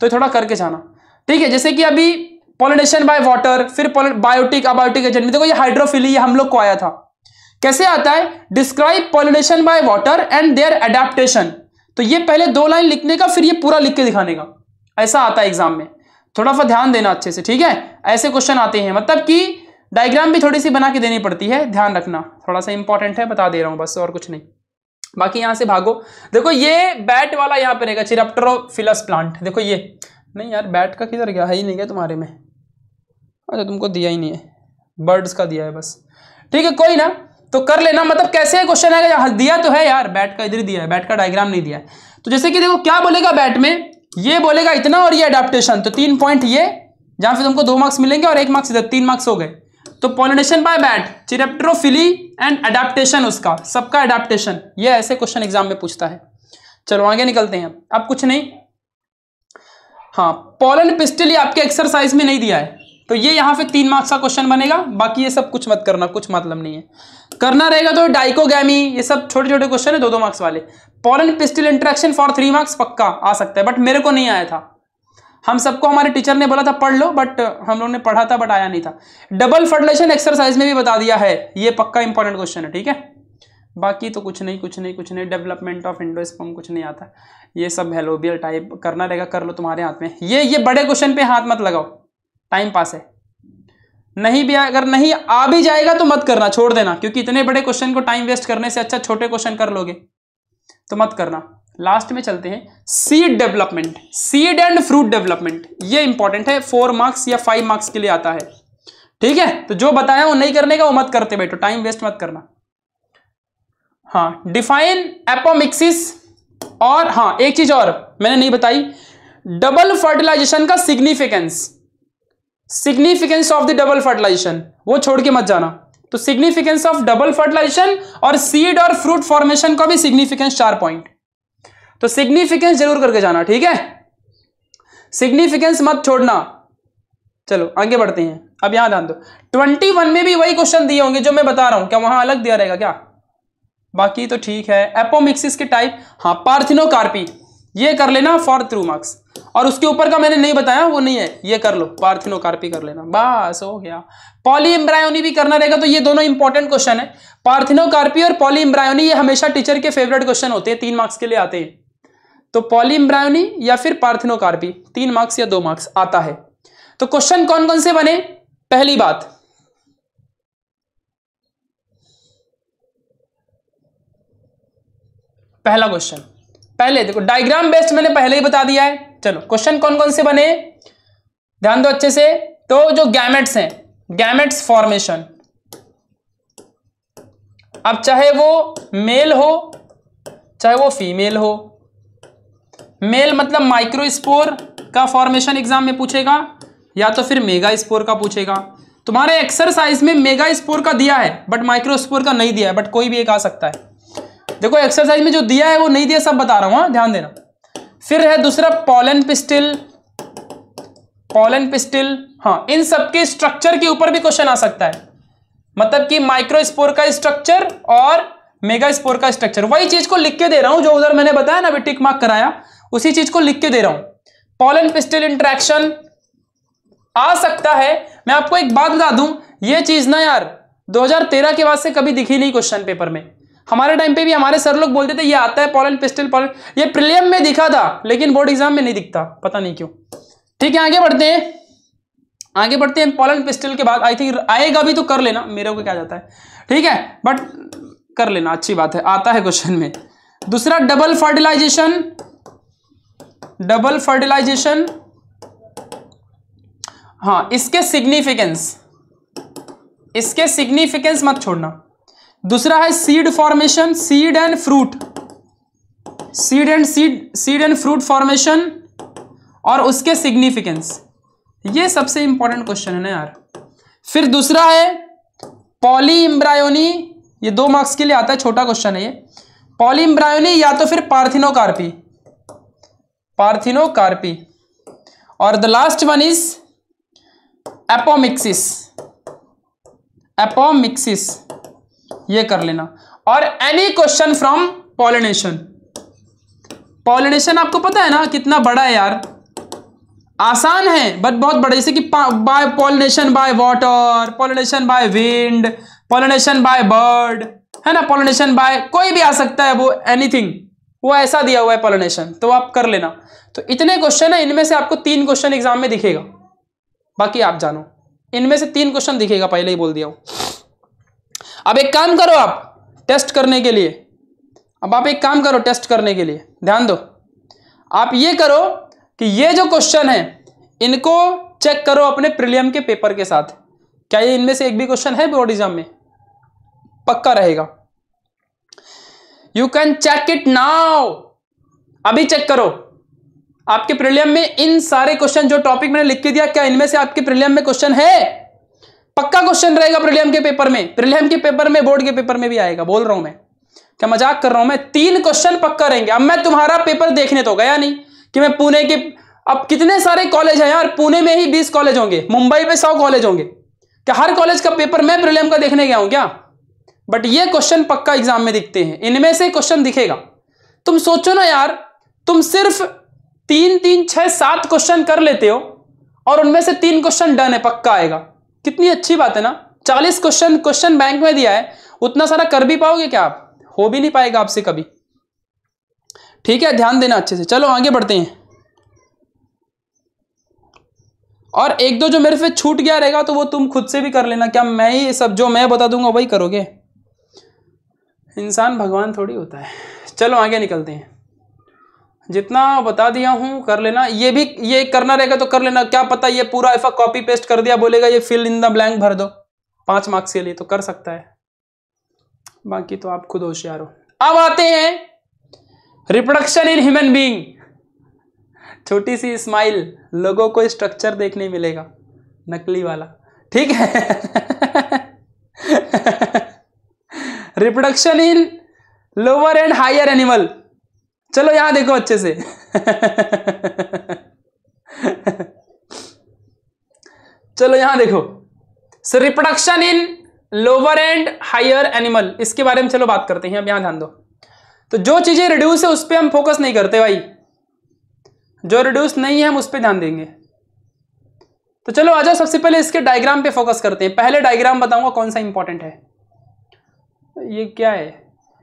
तो थोड़ा करके जाना। ठीक है? जैसे कि अभी पॉलिनेशन बाय वाटर फिर बायोटिक अबायोटिक एजेंट देखो ये हाइड्रोफिली ये हम लोग को आया था। कैसे आता है? Describe pollination by water and their adaptation तो ये पहले दो लाइन लिखने का, फिर ये पूरा लिख के दिखाने का। ऐसा आता है एग्ज़ाम में। थोड़ा सा ध्यान देना अच्छे से, ठीक है? ऐसे क्वेश्चन आते हैं। मतलब कि डायग्राम भी थोड़ी सी बना के देनी पड़ती है, ध्यान रखना। थोड़ा सा इंपॉर्टेंट है, बता दे रहा हूँ बस, और कुछ नहीं। बाकी यहाँ से भागो। देखो ये बैट वाला यहाँ पे रहेगा चिरप्टरोफिलस प्लांट देखो ये। नहीं यार बैट का किधर गया? है ही नहीं गया तुम्हारे में? अच्छा तुमको दिया ही नहीं है। बर्ड्स का दिया है बस। ठीक है, कोई ना तो कर लेना। मतलब कैसे क्वेश्चन आएगा? दिया तो है यार बैट का इधर दिया है बैट का डायग्राम नहीं दिया है। तो जैसे कि देखो, क्या बोलेगा बैट में? ये बोलेगा इतना और ये अडाप्टेशन तो तीन पॉइंट ये, जहाँ फिर तुमको दो मार्क्स मिलेंगे और एक मार्क्स इधर, तीन मार्क्स हो गए। तो pollination by bat chiropterophily and adaptation उसका, सबका अडाप्टेशन ये ऐसे क्वेश्चन एग्ज़ाम में पूछता है। चलो, आगे निकलते हैं। अब कुछ नहीं। हाँ पॉलन पिस्टल ये आपके एक्सरसाइज में नहीं दिया है। तो ये यहाँ पे तीन मार्क्स का क्वेश्चन बनेगा। बाकी ये सब कुछ मत करना, कुछ मतलब नहीं है। करना रहेगा तो डाइकोगैमी, ये सब छोटे छोटे क्वेश्चन है दो दो मार्क्स वाले। Pollen pistil interaction for three marks पक्का आ सकता है बट मेरे को नहीं आया था। हम सबको, हमारे टीचर ने बोला था, पढ़ लो बट हम लोगों ने पढ़ा था बट आया नहीं था। डबल फर्टिलाइजेशन एक्सरसाइज में भी बता दिया है। ये पक्का इंपॉर्टेंट क्वेश्चन है, ठीक है? बाकी तो कुछ नहीं कुछ नहीं कुछ नहीं। डेवलपमेंट ऑफ़ इंडोस्पम कुछ नहीं आता। ये सब हेलोबियल टाइप करना रहेगा, कर लो तुम्हारे हाथ में। ये ये बड़े क्वेश्चन पे हाथ मत लगाओ। टाइम पास है। नहीं भी, अगर नहीं आ भी जाएगा तो मत करना, छोड़ देना, क्योंकि इतने बड़े क्वेश्चन को टाइम वेस्ट करने से अच्छा छोटे क्वेश्चन कर लोगे तो मत करना। लास्ट में चलते हैं। Seed development seed and fruit development ये इंपॉर्टेंट है फोर मार्क्स या फाइव मार्क्स के लिए आता है। ठीक है? तो जो बताया वो नहीं करने का, वो मत करते बैठो टाइम वेस्ट मत करना। हाँ डिफाइन एपोमिक्सिस और हाँ एक चीज़ और मैंने नहीं बताई। डबल फर्टिलाइजेशन का significance significance of the double fertilization, वो छोड़ के मत जाना। तो सिग्निफिकेंस ऑफ़ डबल फर्टिलाइजेशन और सीड और फ्रूट फॉर्मेशन का भी सिग्निफिकेंस चार पॉइंट। तो सिग्निफिकेंस ज़रूर करके जाना, ठीक है? सिग्निफिकेंस मत छोड़ना। चलो, आगे बढ़ते हैं। अब यहाँ ध्यान दो। ट्वेंटी वन में भी वही क्वेश्चन दिए होंगे जो मैं बता रहा हूँ। क्या वहाँ अलग दिया रहेगा क्या? बाकी तो ठीक है। एपोमिक्सिस के टाइप हाँ पार्थिनोकार्पी ये कर लेना फॉर थ्रू मार्क्स और उसके ऊपर का मैंने नहीं बताया, वो नहीं है। ये कर लो पार्थिनोकार्पी कर लेना। बस, हो गया। पॉली एम्ब्रायोनी भी करना रहेगा तो ये दोनों इंपॉर्टेंट क्वेश्चन है। पार्थिनोकार्पी और पॉली एम्ब्रायोनी ये हमेशा टीचर के फेवरेट क्वेश्चन होते हैं, तीन मार्क्स के लिए आते हैं। तो पॉली एम्ब्रायोनी या फिर पार्थिनोकार्पी तीन मार्क्स या दो मार्क्स आता है। तो क्वेश्चन कौन कौन से बने? पहली बात। पहला क्वेश्चन पहले देखो डायग्राम बेस्ड मैंने पहले ही बता दिया है। चलो क्वेश्चन कौन कौन से बने? ध्यान दो अच्छे से। तो जो गैमेट्स हैं गैमेट्स फॉर्मेशन अब चाहे वो मेल हो चाहे वो फीमेल हो मेल मतलब माइक्रोस्पोर का फॉर्मेशन एग्ज़ाम में पूछेगा या तो फिर मेगा स्पोर का पूछेगा। तुम्हारे एक्सरसाइज में मेगा स्पोर का दिया है बट माइक्रोस्पोर का नहीं दिया है बट कोई भी एक आ सकता है। देखो एक्सरसाइज में जो दिया है वो नहीं दिया सब बता रहा हूँ हाँ, ध्यान देना। फिर है दूसरा पॉलन पिस्टिल पॉलन पिस्टिल हाँ इन सबके स्ट्रक्चर के ऊपर भी क्वेश्चन आ सकता है। मतलब कि माइक्रोस्पोर का स्ट्रक्चर और मेगा स्पोर का स्ट्रक्चर वही चीज़ को लिख के दे रहा हूँ, जो उधर मैंने बताया ना, अभी टिक मार्क कराया, उसी चीज़ को लिख के दे रहा हूँ। पॉलन पिस्टिल इंट्रैक्शन आ सकता है। मैं आपको एक बात बता दूँ, ये चीज़ ना यार 2013 के बाद से कभी दिखी नहीं क्वेश्चन पेपर में। हमारे टाइम पे भी हमारे सर लोग बोलते थे, ये आता है पॉलन पिस्टल पॉलन ये प्रिलियम में दिखा था, लेकिन बोर्ड एग्ज़ाम में नहीं दिखता, पता नहीं क्यों। ठीक है, आगे बढ़ते हैं। आगे बढ़ते हैं पॉलन पिस्टल के बाद आई थिंक आएगा भी तो कर लेना, मेरे को क्या जाता है। ठीक है बट कर लेना, अच्छी बात है, आता है क्वेश्चन में। दूसरा डबल फर्टिलाइजेशन डबल फर्टिलाइजेशन हाँ इसके सिग्निफिकेंस इसके सिग्निफिकेंस मत छोड़ना। दूसरा है seed formation seed and fruit seed and seed seed and fruit formation और उसके सिग्निफिकेंस ये सबसे इंपॉर्टेंट क्वेश्चन है ना यार। फिर दूसरा है पॉली इम्ब्रायोनी ये दो मार्क्स के लिए आता है, छोटा क्वेश्चन है ये। पॉली इम्ब्रायोनी या तो फिर पार्थिनोकार्पी पार्थिनोकार्पी और the last one is apomixis apomixis ये कर लेना। और any question from pollination pollination आपको पता है ना कितना बड़ा है यार। आसान है बट बहुत बड़ा जैसे कि by pollination by water pollination by wind pollination by bird है ना? पॉलिनेशन बाय कोई भी आ सकता है, वो एनीथिंग वो ऐसा दिया हुआ है पॉलिनेशन तो आप कर लेना। तो इतने क्वेश्चन है, इनमें से आपको तीन क्वेश्चन एग्ज़ाम में दिखेगा। बाकी आप जानो। इनमें से तीन क्वेश्चन दिखेगा, पहले ही बोल दिया हूँ। अब एक काम करो आप टेस्ट करने के लिए। अब आप एक काम करो टेस्ट करने के लिए, ध्यान दो। आप ये करो कि ये जो क्वेश्चन है, इनको चेक करो अपने प्रीलियम के पेपर के साथ। क्या ये इनमें से एक भी क्वेश्चन है बोर्ड एग्ज़ाम में? पक्का रहेगा। You can check it now अभी चेक करो। आपके प्रीलियम में इन सारे क्वेश्चन जो टॉपिक मैंने लिख के दिया, क्या इनमें से आपके प्रीलियम में क्वेश्चन है? पक्का क्वेश्चन रहेगा प्रीलियम के पेपर में। प्रीलियम के पेपर में बोर्ड के पेपर में भी आएगा, बोल रहा हूँ मैं। क्या मज़ाक कर रहा हूँ मैं? तीन क्वेश्चन पक्का रहेंगे। अब मैं तुम्हारा पेपर देखने तो गया नहीं कि मैं पुणे के अब कितने सारे कॉलेज हैं यार? पुणे में ही बीस कॉलेज होंगे, मुंबई में सौ कॉलेज होंगे। क्या हर कॉलेज का पेपर मैं प्रीलियम का देखने गया हूँ क्या? बट ये क्वेश्चन पक्का एग्ज़ाम में दिखते हैं। इनमें से क्वेश्चन दिखेगा। तुम सोचो ना यार, तुम सिर्फ़ तीन तीन, छह, सात क्वेश्चन कर लेते हो, और उनमें से तीन क्वेश्चन डन है, पक्का आएगा। कितनी अच्छी बात है ना। चालीस क्वेश्चन क्वेश्चन बैंक में दिया है। उतना सारा कर भी पाओगे क्या आप? हो भी नहीं पाएगा आपसे कभी। ठीक है, ध्यान देना अच्छे से। चलो, आगे बढ़ते हैं। और एक दो जो मेरे से छूट गया रहेगा तो वो तुम खुद से भी कर लेना। क्या मैं ही सब जो मैं बता दूँगा, वही करोगे? इंसान भगवान थोड़ी होता है। चलो, आगे निकलते हैं। जितना बता दिया हूँ, कर लेना। ये भी, ये करना रहेगा तो कर लेना। क्या पता ये पूरा ऐसा कॉपी पेस्ट कर दिया, बोलेगा, ये फिल इन द ब्लैंक भर दो। पाँच मार्क्स के लिए तो कर सकता है। बाकी तो आप खुद होशियार हो। अब आते हैं रिप्रोडक्शन इन ह्यूमन बीइंग छोटी सी स्माइल लोगों को स्ट्रक्चर देखने मिलेगा, नकली वाला। ठीक है? Reproduction in lower and higher animal चलो यहाँ देखो अच्छे से। चलो यहाँ देखो। So reproduction in lower and higher animal इसके बारे में चलो बात करते हैं, अब यहाँ ध्यान दो। तो जो चीज़ें रिड्यूस है, उस पर हम फोकस नहीं करते भाई। जो रिड्यूस नहीं है, हम उस पर ध्यान देंगे। तो चलो आ जाओ सबसे पहले इसके डायग्राम पे फोकस करते हैं। पहले डायग्राम बताऊँगा कौन सा इंपॉर्टेंट है। ये क्या है?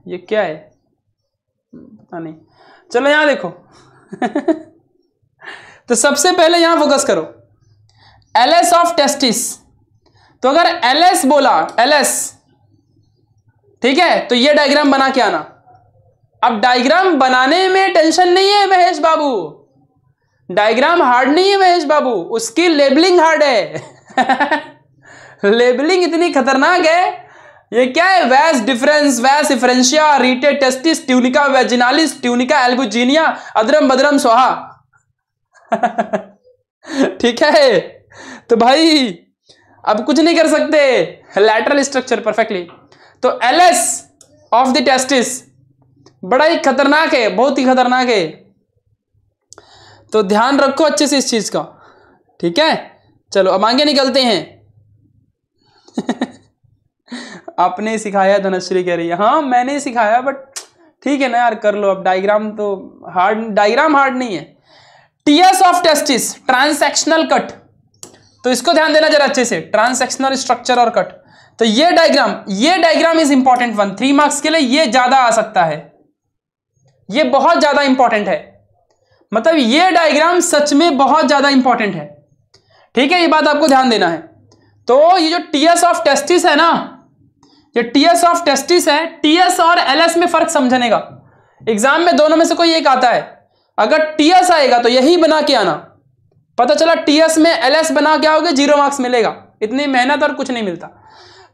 ये क्या है? पता नहीं। चलो यहाँ देखो। तो सबसे पहले यहाँ फोकस करो। एल एस ऑफ़ टेस्टिस तो अगर एल एस बोला एल एस ठीक है? तो ये डायग्राम बना के आना। अब डायग्राम बनाने में टेंशन नहीं है महेश बाबू। डायग्राम हार्ड नहीं है महेश बाबू। उसकी लेबलिंग हार्ड है। लेबलिंग इतनी खतरनाक है ये क्या है? Vas deferens vas differentia rete testis tunica vaginalis tunica albuginea अदरम बदरम सोहा ठीक है? तो भाई, अब कुछ नहीं कर सकते। लैटरल स्ट्रक्चर परफेक्टली तो L S of the testis बड़ा ही खतरनाक है, बहुत ही खतरनाक है। तो ध्यान रखो अच्छे से इस चीज़ का। ठीक है? चलो, अब आगे निकलते हैं। आपने सिखाया, धनश्री कह रही है। हाँ मैंने सिखाया बट ठीक है ना यार, कर लो। अब डायग्राम तो हार्ड डायग्राम हार्ड नहीं है। TS of testis transactional cut तो इसको ध्यान देना जरा अच्छे से। ट्रांसैक्शनल स्ट्रक्चर और कट तो ये डायग्राम ये diagram is important one three marks के लिए ये ज़्यादा आ सकता है। ये बहुत ज़्यादा इंपॉर्टेंट है। मतलब ये डायग्राम सच में बहुत ज़्यादा इंपॉर्टेंट है। ठीक है, ये बात आपको ध्यान देना है। तो ये जो टीएस ऑफ़ टेस्टिस है ना ये टीएस ऑफ़ टेस्टिस है टीएस और एलएस में फ़र्क समझने का। एग्ज़ाम में दोनों में से कोई एक आता है। अगर टीएस आएगा तो यही बना के आना। पता चला टीएस में एलएस बना के आओगे ज़ीरो मार्क्स मिलेगा। इतनी मेहनत और कुछ नहीं मिलता।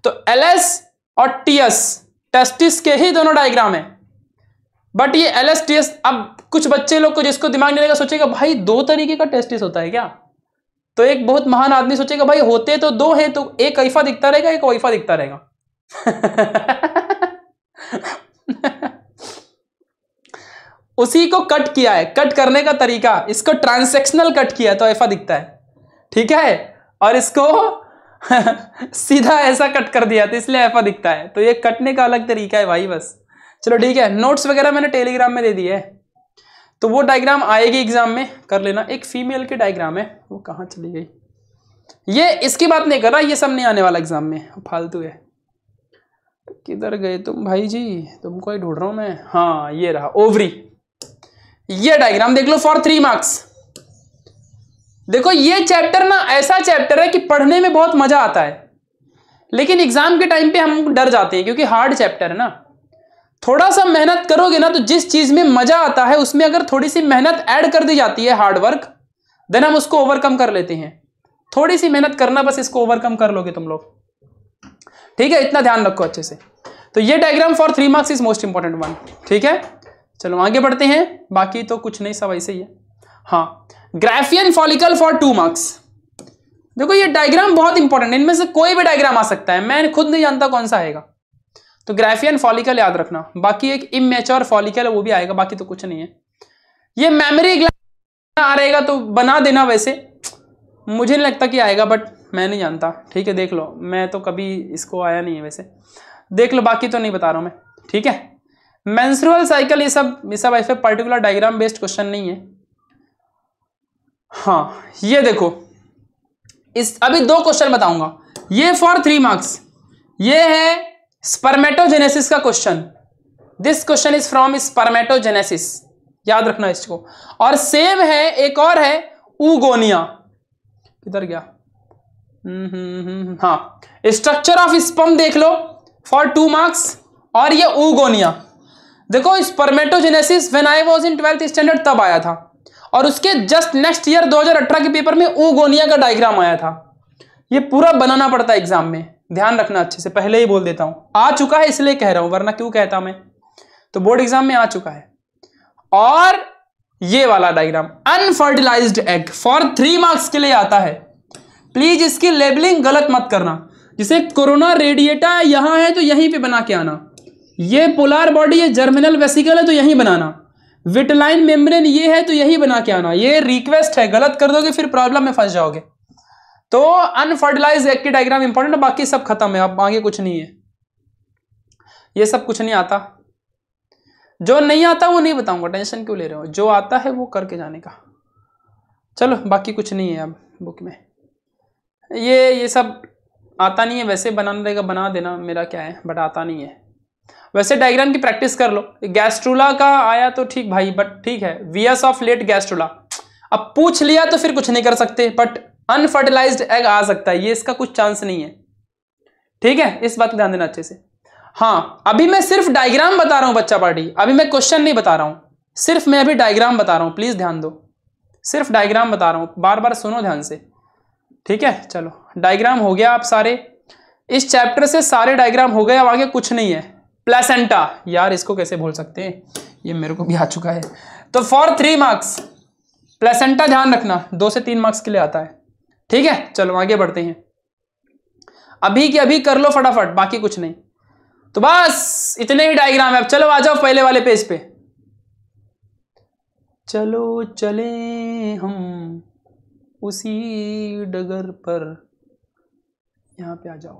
तो एलएस और टीएस टेस्टिस के ही दोनों डायग्राम है। बट ये एल एस अब कुछ बच्चे लोग को जिसको दिमाग नहीं रहेगा सोचेगा, भाई, दो तरीके का टेस्टिस होता है क्या? तो एक बहुत महान आदमी सोचेगा, भाई, होते तो दो हैं तो एक ऐफा दिखता रहेगा, एक वैफा दिखता रहेगा। उसी को कट किया है। कट करने का तरीका, इसको ट्रांसेक्शनल कट किया तो ऐफा दिखता है। ठीक है? और इसको सीधा ऐसा कट कर दिया तो इसलिए ऐफा दिखता है। तो ये कटने का अलग तरीका है भाई बस। चलो ठीक है नोट्स वगैरह मैंने टेलीग्राम में दे दिए है। तो वो डायग्राम आएगी एग्ज़ाम में, कर लेना। एक फीमेल के डायग्राम है, वो कहाँ चली गई? ये, इसकी बात नहीं कर रहा, ये सब नहीं आने वाला एग्ज़ाम में, फालतू है। किधर गए तुम भाई जी? तुमको ही ढूंढ रहा हूँ मैं। हाँ ये रहा, ओवरी। ये डायग्राम देख लो फॉर थ्री मार्क्स देखो, ये चैप्टर ना ऐसा चैप्टर है कि पढ़ने में बहुत मज़ा आता है। लेकिन एग्ज़ाम के टाइम पे हम डर जाते हैं क्योंकि हार्ड चैप्टर है ना। थोड़ा सा मेहनत करोगे ना तो जिस चीज़ में मज़ा आता है, उसमें अगर थोड़ी सी मेहनत ऐड कर दी जाती है हार्ड वर्क देन हम उसको ओवरकम कर लेते हैं। थोड़ी सी मेहनत करना, बस इसको ओवरकम कर लोगे तुम लोग। ठीक है? इतना ध्यान रखो अच्छे से। तो ये diagram for three marks is most important one ठीक है? चलो, आगे बढ़ते हैं। बाकी तो कुछ नहीं, सब ऐसे ही है। हाँ। Graafian follicle for two marks देखो, ये डायग्राम बहुत इंपॉर्टेंट है। इनमें से कोई भी डायग्राम आ सकता है। मैं खुद नहीं जानता कौन सा आएगा। तो ग्राफियन फॉलिकल याद रखना। बाकी एक इमेच्योर फॉलिकल है, वो भी आएगा। बाकी तो कुछ नहीं है। ये मेमोरी ग्लैंड आ रहेगा तो बना देना वैसे। मुझे नहीं लगता कि आएगा बट मैं नहीं जानता, ठीक है, देख लो, मैं तो कभी इसको आया नहीं है वैसे। देख लो, बाकी तो नहीं बता रहा हूँ मैं, ठीक है? मेंस्ट्रुअल साइकिल ये सब ये सब ऐसे पर्टिकुलर डायग्राम बेस्ड क्वेश्चन नहीं है। हाँ ये देखो, इस, अभी दो क्वेश्चन बताऊँगा। ये फॉर थ्री मार्क्स ये है स्पर्मेटोजेनेसिस का question this question is from spermatogenesis याद रखना इसको। और सेम है, एक और है, ऊगोनिया। किधर गया? हाँ स्ट्रक्चर ऑफ़ स्पम देख लो फॉर टू मार्क्स और ये ऊगोनिया देखो spermatogenesis when I was in twelfth standard तब आया था। और उसके जस्ट नेक्स्ट ईयर 2018 के पेपर में ऊगोनिया का डायग्राम आया था। ये पूरा बनाना पड़ता है एग्ज़ाम में। ध्यान रखना अच्छे से, पहले ही बोल देता हूँ। आ चुका है, इसलिए कह रहा हूँ, वरना क्यों कहता मैं? तो बोर्ड एग्ज़ाम में आ चुका है। और ये वाला diagram unfertilized egg for three marks के लिए आता है। प्लीज़ इसकी लेबलिंग गलत मत करना। जिसे कोरोना रेडिएटा यहाँ है तो यहीं पे बना के आना। ये पोलार बॉडी ये जर्मिनल वेसिकल है तो यहीं बनाना। विटलाइन मेम्ब्रेन ये है तो यही बना के आना। ये रिक्वेस्ट है, गलत कर दोगे, फिर प्रॉब्लम में फंस जाओगे। तो अनफर्टिलाइज एग की डायग्राम इंपॉर्टेंट बाकी सब खत्म है, अब आगे कुछ नहीं है। ये सब कुछ नहीं आता। जो नहीं आता, वो नहीं बताऊँगा। टेंशन क्यों ले रहे हो? जो आता है, वो करके जाने का। चलो, बाकी कुछ नहीं है अब बुक में। ये ये सब आता नहीं है, वैसे बनाना रहेगा बना देना, मेरा क्या है बट आता नहीं है। वैसे डायग्राम की प्रैक्टिस कर लो। गैस्ट्रोला का आया तो ठीक भाई बट ठीक है। वीएस ऑफ़ लेट गैस्ट्रोला अब पूछ लिया तो फिर कुछ नहीं कर सकते बट अनफर्टिलाइज्ड एग आ सकता है। ये इसका कुछ चांस नहीं है। ठीक है? इस बात ध्यान देना अच्छे से। हाँ अभी मैं सिर्फ़ डायग्राम बता रहा हूँ, बच्चा पार्टी। अभी मैं क्वेश्चन नहीं बता रहा हूँ। सिर्फ़ मैं अभी डायग्राम बता रहा हूँ। प्लीज़ ध्यान दो। सिर्फ़ डायग्राम बता रहा हूँ। बार बार सुनो ध्यान से। ठीक है? चलो डायग्राम हो गया आप सारे। इस चैप्टर से सारे डायग्राम हो गए, अब आगे कुछ नहीं है। प्लेसेंटा यार, इसको कैसे भूल सकते हैं? ये मेरे को भी आ चुका है। तो फॉर थ्री मार्क्स प्लेसेंटा ध्यान रखना, दो से तीन मार्क्स के लिए आता है। ठीक है? चलो, आगे बढ़ते हैं। अभी की अभी कर लो फटाफट, बाकी कुछ नहीं। तो बस, इतने ही डायग्राम है। अब चलो, आ जाओ पहले वाले पेज पे। चलो, चले हम। उसी डगर पर। यहाँ पे आ जाओ।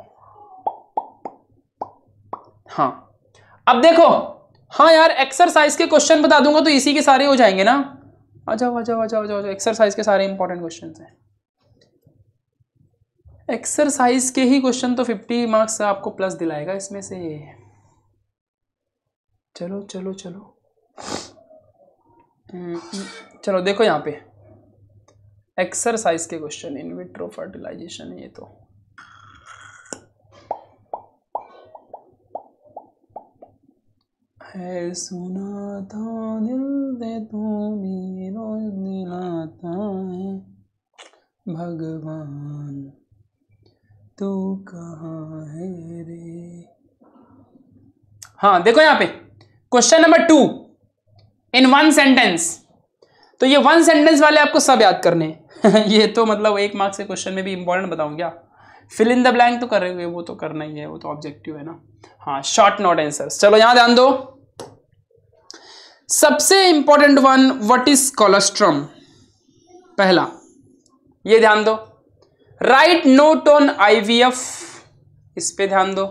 हाँ। अब देखो। हाँ यार एक्सरसाइज के क्वेश्चन बता दूँगा तो इसी के सारे हो जाएँगे ना। आ जाओ आ जाओ आ जाओ आ जाओ एक्सरसाइज के सारे इंपॉर्टेंट क्वेश्चन हैं। एक्सरसाइज के ही क्वेश्चन तो फिफ्टी मार्क्स आपको प्लस दिलाएगा इसमें से। चलो चलो चलो। हम्म, चलो देखो यहाँ पे। एक्सरसाइज के क्वेश्चन इन विट्रो फर्टिलाइजेशन ये तो। है सुना था, दिल दे तो भी रोज दिलाता है, भगवान, तू कहाँ है रे? हाँ देखो यहाँ पे। Question number two in one sentence तो ये वन सेंटेंस वाले आपको सब याद करने हैं। ये तो मतलब एक मार्क्स के क्वेश्चन में भी इंपॉर्टेंट बताऊँ क्या? फिल इन द ब्लैंक तो कर करेंगे वो तो करना ही है, वो तो ऑब्जेक्टिव है ना। हाँ शॉर्ट नोट आंसर्स चलो, यहाँ ध्यान दो। सबसे important one what is colostrum पहला, ये ध्यान दो। राइट नोट ऑन आईवीएफ इस पे ध्यान दो।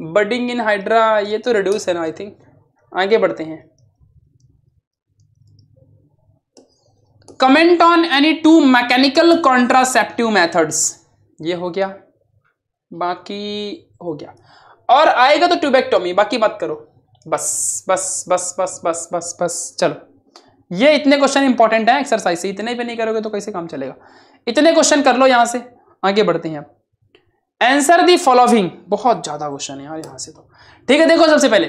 बडिंग इन हाइड्रा ये तो रिड्यूस है ना आई थिंक आगे बढ़ते हैं। Comment on any two mechanical contraceptive methods ये हो गया। बाकी हो गया। और आएगा तो ट्यूबेक्टोमी बाकी मत करो। बस बस बस बस बस बस बस, चलो। ये इतने क्वेश्चन इंपॉर्टेंट हैं एक्सरसाइज से इतने भी नहीं करोगे तो कैसे काम चलेगा? इतने क्वेश्चन कर लो यहाँ से। आगे बढ़ते हैं अब। आंसर दी फॉलोइंग बहुत ज़्यादा क्वेश्चन है यार यहाँ से तो। ठीक है, देखो सबसे पहले।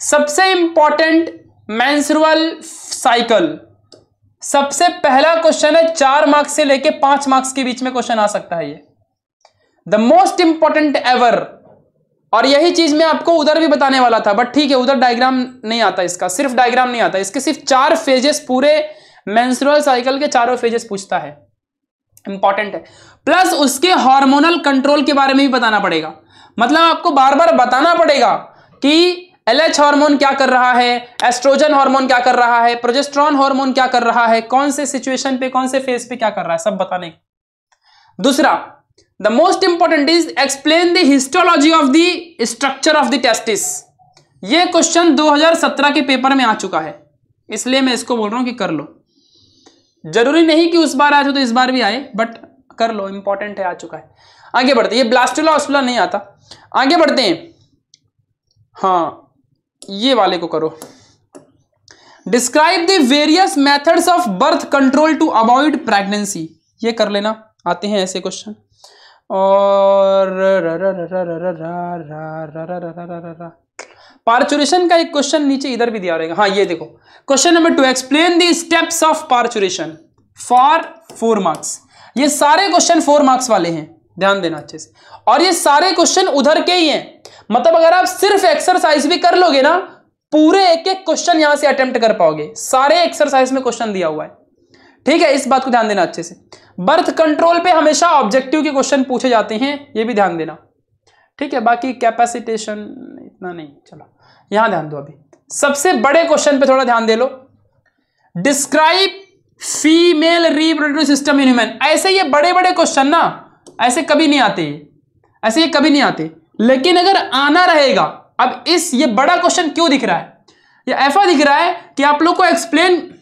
सबसे इंपॉर्टेंट मैंसुरल साइकिल सबसे पहला क्वेश्चन है, चार मार्क्स से लेके पाँच मार्क्स के बीच में क्वेश्चन आ सकता है ये। द मोस्ट इंपॉर्टेंट एवर और यही चीज़ मैं आपको उधर भी बताने वाला था बट ठीक है, उधर डायग्राम नहीं आता इसका, सिर्फ़ डायग्राम नहीं आता, इसके सिर्फ़ चार फेजेस पूरे मेंस्ट्रुअल साइकिल के चारों फेजेस पूछता है। इंपॉर्टेंट है। प्लस उसके हार्मोनल कंट्रोल के बारे में भी बताना पड़ेगा। मतलब आपको बार बार बताना पड़ेगा कि एलएच हार्मोन क्या कर रहा है? एस्ट्रोजन हार्मोन क्या कर रहा है? प्रोजेस्ट्रॉन हार्मोन क्या कर रहा है? कौन से सिचुएशन पे, कौन से फ़ेज़ पे क्या कर रहा है? सब बताने। दूसरा the most important is explain the histology of the structure of the testis ये क्वेश्चन 2017 के पेपर में आ चुका है। इसलिए मैं इसको बोल रहा हूँ कि कर लो। ज़रूरी नहीं कि उस बार थे तो इस बार भी आए बट कर लो इंपॉर्टेंट है, आ चुका है। आगे बढ़ते ये ब्लास्टुला नहीं आता। आगे बढ़ते हैं। हाँ ये वाले को करो describe the various methods of birth control to avoid pregnancy ये कर लेना आते हैं ऐसे क्वेश्चन और पार्चुरेशन का एक क्वेश्चन नीचे इधर भी दिया रहेगा हाँ ये देखो question number two explain the steps of parturition for four marks ये सारे क्वेश्चन फोर मार्क्स वाले हैं ध्यान देना अच्छे से। और ये सारे क्वेश्चन उधर के ही हैं। मतलब अगर आप सिर्फ़ एक्सरसाइज भी कर लोगे ना, पूरे एक एक क्वेश्चन यहाँ से अटेम्प्ट कर पाओगे। सारे एक्सरसाइज में क्वेश्चन दिया हुआ है। ठीक है, इस बात को ध्यान देना अच्छे से। बर्थ कंट्रोल पे हमेशा ऑब्जेक्टिव के क्वेश्चन पूछे जाते हैं, ये भी ध्यान देना। ठीक है, बाकी कैपेसिटेशन इतना नहीं, चलो। यहाँ ध्यान दो अभी। सबसे बड़े क्वेश्चन पे थोड़ा ध्यान दे लो। Describe female reproductive system in human ऐसे ये बड़े बड़े क्वेश्चन ना ऐसे कभी नहीं आते। ऐसे ये कभी नहीं आते। लेकिन अगर आना रहेगा, अब इस, ये बड़ा क्वेश्चन क्यों दिख रहा है? ये ऐसा दिख रहा है कि आप लोग को एक्सप्लेन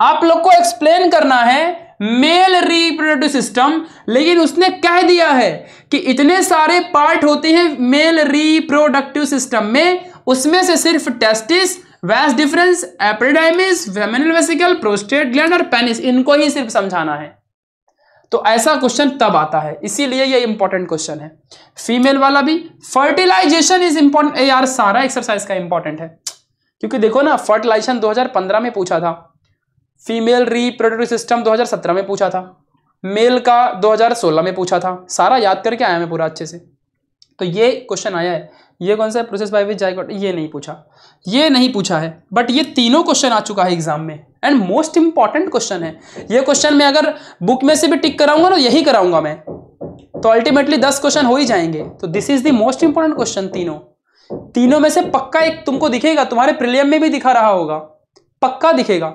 आप लोग को एक्सप्लेन करना है मेल रिप्रोडक्टिव सिस्टम लेकिन उसने कह दिया है कि इतने सारे पार्ट होते हैं मेल रिप्रोडक्टिव सिस्टम में, उसमें से सिर्फ़ testis vas deferens epididymis seminal vesicle prostate gland और पेनिस इनको ही सिर्फ़ समझाना है। तो ऐसा क्वेश्चन तब आता है। इसीलिए ये इंपॉर्टेंट क्वेश्चन है। फीमेल वाला भी फर्टिलाइजेशन इज़ इंपॉर्टेंट यार, सारा एक्सरसाइज का इंपॉर्टेंट है। क्योंकि देखो ना फर्टिलाइजेशन 2015 में पूछा था। फीमेल रिप्रोडक्टिव सिस्टम 2017 में पूछा था। मेल का 2016 में पूछा था। सारा याद करके आया मैं पूरा अच्छे से। तो ये क्वेश्चन आया है। ये कौन सा प्रोसेस बाय विच जाइगोट ये नहीं पूछा। ये नहीं पूछा है बट ये तीनों क्वेश्चन आ चुका है एग्ज़ाम में। एंड मोस्ट इंपॉर्टेंट क्वेश्चन है। ये क्वेश्चन मैं अगर बुक में से भी टिक कराऊँगा ना, यही कराऊँगा मैं। तो अल्टीमेटली दस क्वेश्चन हो ही जाएँगे। तो this is the most important question तीनों। तीनों में से पक्का एक तुमको दिखेगा, तुम्हारे प्रिलियम में भी दिखा रहा होगा। पक्का दिखेगा।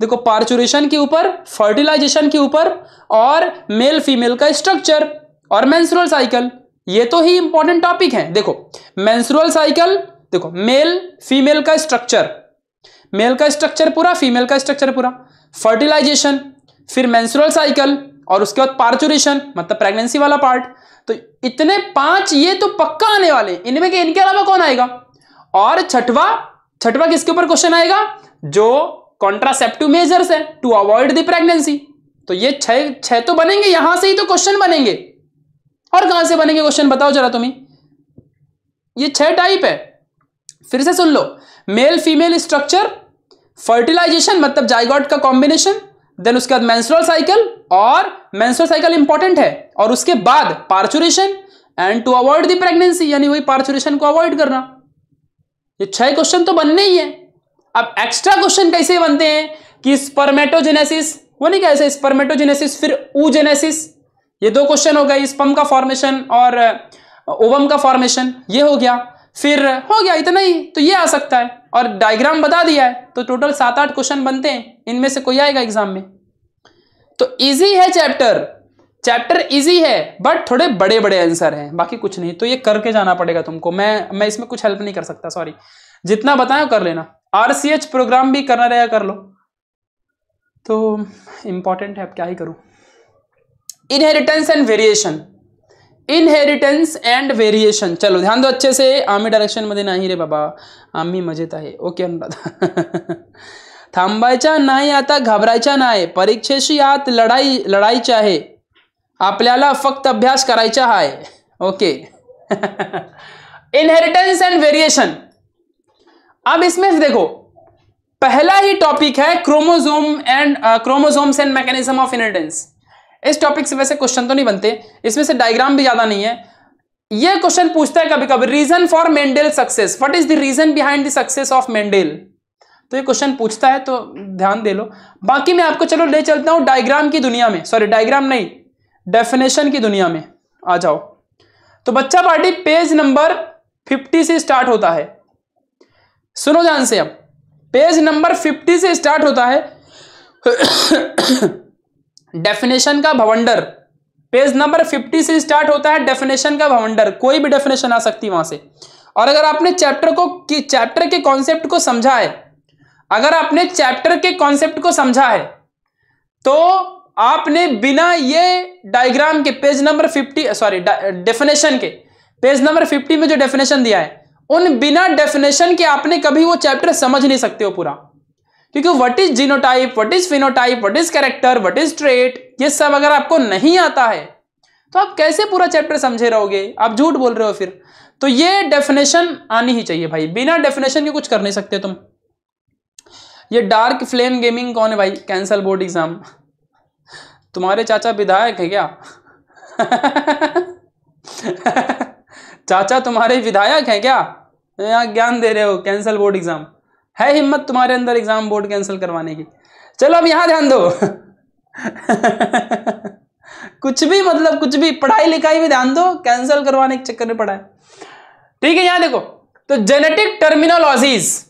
देखो पार्चुरेशन के ऊपर फर्टिलाइजेशन के ऊपर और मेल फीमेल का स्ट्रक्चर और मेंस्ट्रुअल साइकिल ये तो ही इंपॉर्टेंट टॉपिक है। देखो मेंस्ट्रुअल साइकिल देखो मेल फीमेल का स्ट्रक्चर मेल का स्ट्रक्चर पूरा फीमेल का स्ट्रक्चर पूरा। फर्टिलाइजेशन फिर मेंस्ट्रुअल साइकिल और उसके बाद पार्चुरेशन मतलब प्रेगनेंसी वाला पार्ट तो इतने पाँच ये तो पक्का आने वाले इनमें के इनके अलावा कौन आएगा? और छठवा छठवा किसके ऊपर क्वेश्चन आएगा? जो कॉन्ट्रासेप्टिव मेजर्स है टू अवॉइड द प्रेगनेंसी तो ये छह छह तो बनेंगे, यहाँ से ही तो क्वेश्चन बनेंगे। और कहाँ से बनेंगे क्वेश्चन बताओ जरा तुम्हें। ये छह टाइप है। फिर से सुन लो। मेल फीमेल स्ट्रक्चर फर्टिलाइजेशन मतलब जाइगॉट का कॉम्बिनेशन देन उसके बाद मेंस्ट्रुअल साइकिल और मेंस्ट्रुअल साइकिल इंपॉर्टेंट है। और उसके बाद parturition and to avoid the pregnancy यानी वही पार्चुरेशन को अवॉइड करना। ये छह क्वेश्चन तो बनने ही है। अब एक्स्ट्रा क्वेश्चन कैसे बनते हैं? कि स्पर्मेटोजेनेसिस वो नहीं कैसे स्पर्मेटोजेनेसिस फिर ऊजेनेसिस ये दो क्वेश्चन हो गए स्पम का फॉर्मेशन और ओवम का फॉर्मेशन ये हो गया। फिर, हो गया, इतना ही तो ये आ सकता है। और डायग्राम बता दिया है तो टोटल सात आठ क्वेश्चन बनते हैं, इनमें से कोई आएगा एग्ज़ाम में। तो इजी है चैप्टर चैप्टर इजी है बट थोड़े बड़े बड़े आंसर हैं, बाकी कुछ नहीं। तो ये करके जाना पड़ेगा तुमको। मैं मैं इसमें कुछ हेल्प नहीं कर सकता सॉरी जितना बताया कर लेना। आरसीएच प्रोग्राम भी करना रहेगा कर लो। तो इंपॉर्टेंट है, अब क्या ही करूँ। Inheritance and variation inheritance and variation चलो, ध्यान दो अच्छे से। आम्ही डायरेक्शन मध्ये नाही रे बाबा। आम्ही मजेत आहे। ओके, अनुराधा। थांबायच्या नाही, आता घाबरायच्या नाही. परीक्षेशी आत लढाई लढायची आहे. आपल्याला फक्त अभ्यास करायचा आहे. ओके. इनहेरिटेंस एंड वेरिएशन अब इसमें देखो। पहला ही टॉपिक है chromosome and chromosomes and mechanism of inheritance इस टॉपिक से वैसे क्वेश्चन तो नहीं बनते, इसमें से डायग्राम भी ज़्यादा नहीं है। ये क्वेश्चन पूछता है कभी कभी reason for Mendel success what is the reason behind the success of Mendel तो ये क्वेश्चन पूछता है तो ध्यान दे लो। बाकी मैं आपको, चलो ले चलता हूँ डायग्राम की दुनिया में। सॉरी डायग्राम नहीं डेफिनेशन की दुनिया में। आ जाओ। तो बच्चा पार्टी पेज नंबर 50 से स्टार्ट होता है। सुनो ध्यान से अब। पेज नंबर 50 से स्टार्ट होता है। डेफिनेशन का भवंडर। पेज नंबर 50 से स्टार्ट होता है डेफिनेशन का भवंडर। कोई भी डेफिनेशन आ सकती है वहाँ से। और अगर आपने चैप्टर को चैप्टर के कॉन्सेप्ट को समझा है, अगर आपने चैप्टर के कॉन्सेप्ट को समझा है तो आपने बिना ये डायग्राम के पेज नंबर 50 सॉरी डेफिनेशन के पेज नंबर 50 में जो डेफिनेशन दिया है, उन बिना डेफिनेशन के आपने कभी वो चैप्टर समझ नहीं सकते हो पूरा। क्योंकि what is genotype what is phenotype what is character what is trait ये सब अगर आपको नहीं आता है तो आप कैसे पूरा चैप्टर समझे रहोगे? आप झूठ बोल रहे हो फिर। तो ये डेफिनेशन आनी ही चाहिए भाई। बिना डेफिनेशन के कुछ कर नहीं सकते तुम। ये डार्क फ्लेम गेमिंग कौन है भाई? कैंसल बोर्ड एग्ज़ाम तुम्हारे चाचा विधायक है क्या? चाचा तुम्हारे विधायक हैं क्या? यहाँ ज्ञान दे रहे हो। कैंसल बोर्ड एग्ज़ाम है हिम्मत तुम्हारे अंदर एग्ज़ाम बोर्ड कैंसिल करवाने की? चलो अब यहाँ ध्यान दो। कुछ भी मतलब कुछ भी पढ़ाई लिखाई भी ध्यान दो, कैंसिल करवाने के चक्कर में पढ़ा है। ठीक है, यहाँ देखो तो जेनेटिक टर्मिनोलॉजीज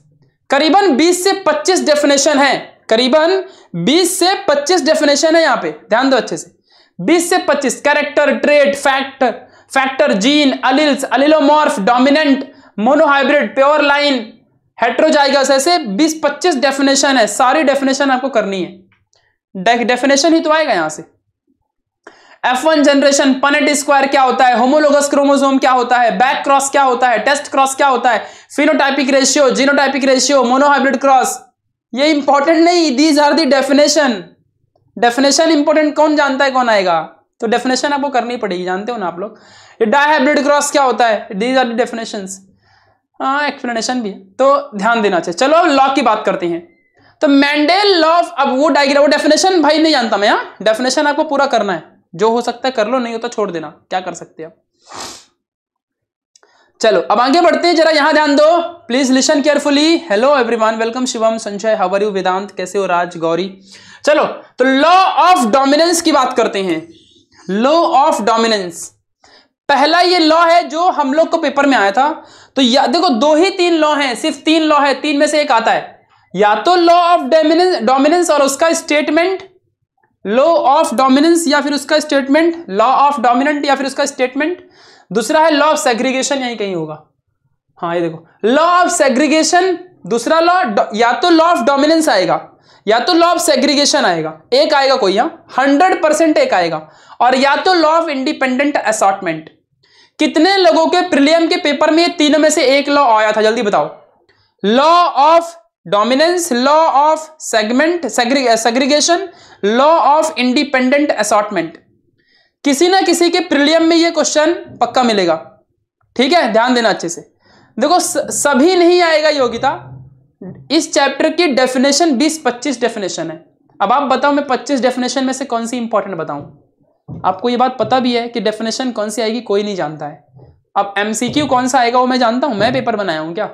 करीबन 20 से 25 डेफिनेशन है। करीबन 20 से 25 डेफिनेशन है यहाँ पे, ध्यान दो अच्छे से। 20 से 25 character trait factor factor gene alleles allelomorph dominant monohybrid pure line heterozygous ऐसे 20-25 डेफिनेशन है, सारी डेफिनेशन आपको करनी है। डेफिनेशन ही तो आएगा यहाँ से। F1 जनरेशन पनेट स्क्वायर क्या होता है? होमोलोगस क्रोमोसोम क्या होता है? बैक क्रॉस क्या होता है? टेस्ट क्रॉस क्या होता है? Phenotypic ratio genotypic ratio monohybrid cross ये इंपॉर्टेंट नहीं these are the definition definition important कौन जानता है, कौन आएगा? तो डेफिनेशन आपको करनी पड़ेगी, जानते हो ना आप लोग? ये डाइहाइब्रिड क्रॉस क्या होता है? These are the definition explanation भी है। तो ध्यान देना चाहिए। चलो लॉ की बात करते हैं। तो मैंडेल लॉ अब वो डायग्राम वो डेफिनेशन भाई नहीं जानता मैं यहाँ डेफिनेशन आपको पूरा करना है। जो हो सकता है कर लो, नहीं हो तो छोड़ देना। क्या कर सकते हैं आप? चलो, अब आगे बढ़ते हैं। जरा यहाँ ध्यान दो। Please listen carefully hello everyone welcome Shivam Sanjay how are you Vedant कैसे हो? राज गौरी चलो तो लॉ ऑफ़ डोमिनेंस की बात करते हैं। लॉ ऑफ़ डोमिनेंस पहला ये लॉ है जो हम लोग को पेपर में आया था। तो या, देखो, दो ही तीन लॉ हैं, सिर्फ़ तीन लॉ है, तीन में से एक आता है। या तो लॉ ऑफ़ डोमिनेंस और उसका स्टेटमेंट लॉ ऑफ़ डोमिनेंस या फिर उसका स्टेटमेंट लॉ ऑफ़ डोमिनेंट या फिर उसका स्टेटमेंट दूसरा है लॉ ऑफ़ सेग्रीगेशन यही कहीं होगा। हाँ ये देखो। लॉ ऑफ़ सेग्रीगेशन दूसरा लॉ या तो लॉ ऑफ़ डोमिनेंस आएगा, या तो लॉ ऑफ़ सेग्रीगेशन आएगा। एक आएगा कोई यहाँ हंड्रेड परसेंट एक आएगा। और या तो लॉ ऑफ़ इंडिपेंडेंट असॉटमेंट कितने लोगों के प्रिलियम के पेपर में तीनों में से एक लॉ आया था? जल्दी बताओ। Law of dominance, law of segment segregation, law of independent assortment. किसी ना किसी के प्रिलियम में ये क्वेश्चन पक्का मिलेगा। ठीक है? ध्यान देना अच्छे से। देखो सभी नहीं आएगा योगिता। इस चैप्टर की डेफिनेशन 20-25 डेफिनेशन है। अब आप बताओ, मैं 25 डेफिनेशन में से कौन सी इंपॉर्टेंट बताऊँ? आपको ये बात पता भी है कि डेफिनेशन कौन सी आएगी, कोई नहीं जानता है। अब एमसीक्यू कौन सा आएगा वो मैं जानता हूँ, मैं पेपर बनाया हूँ क्या?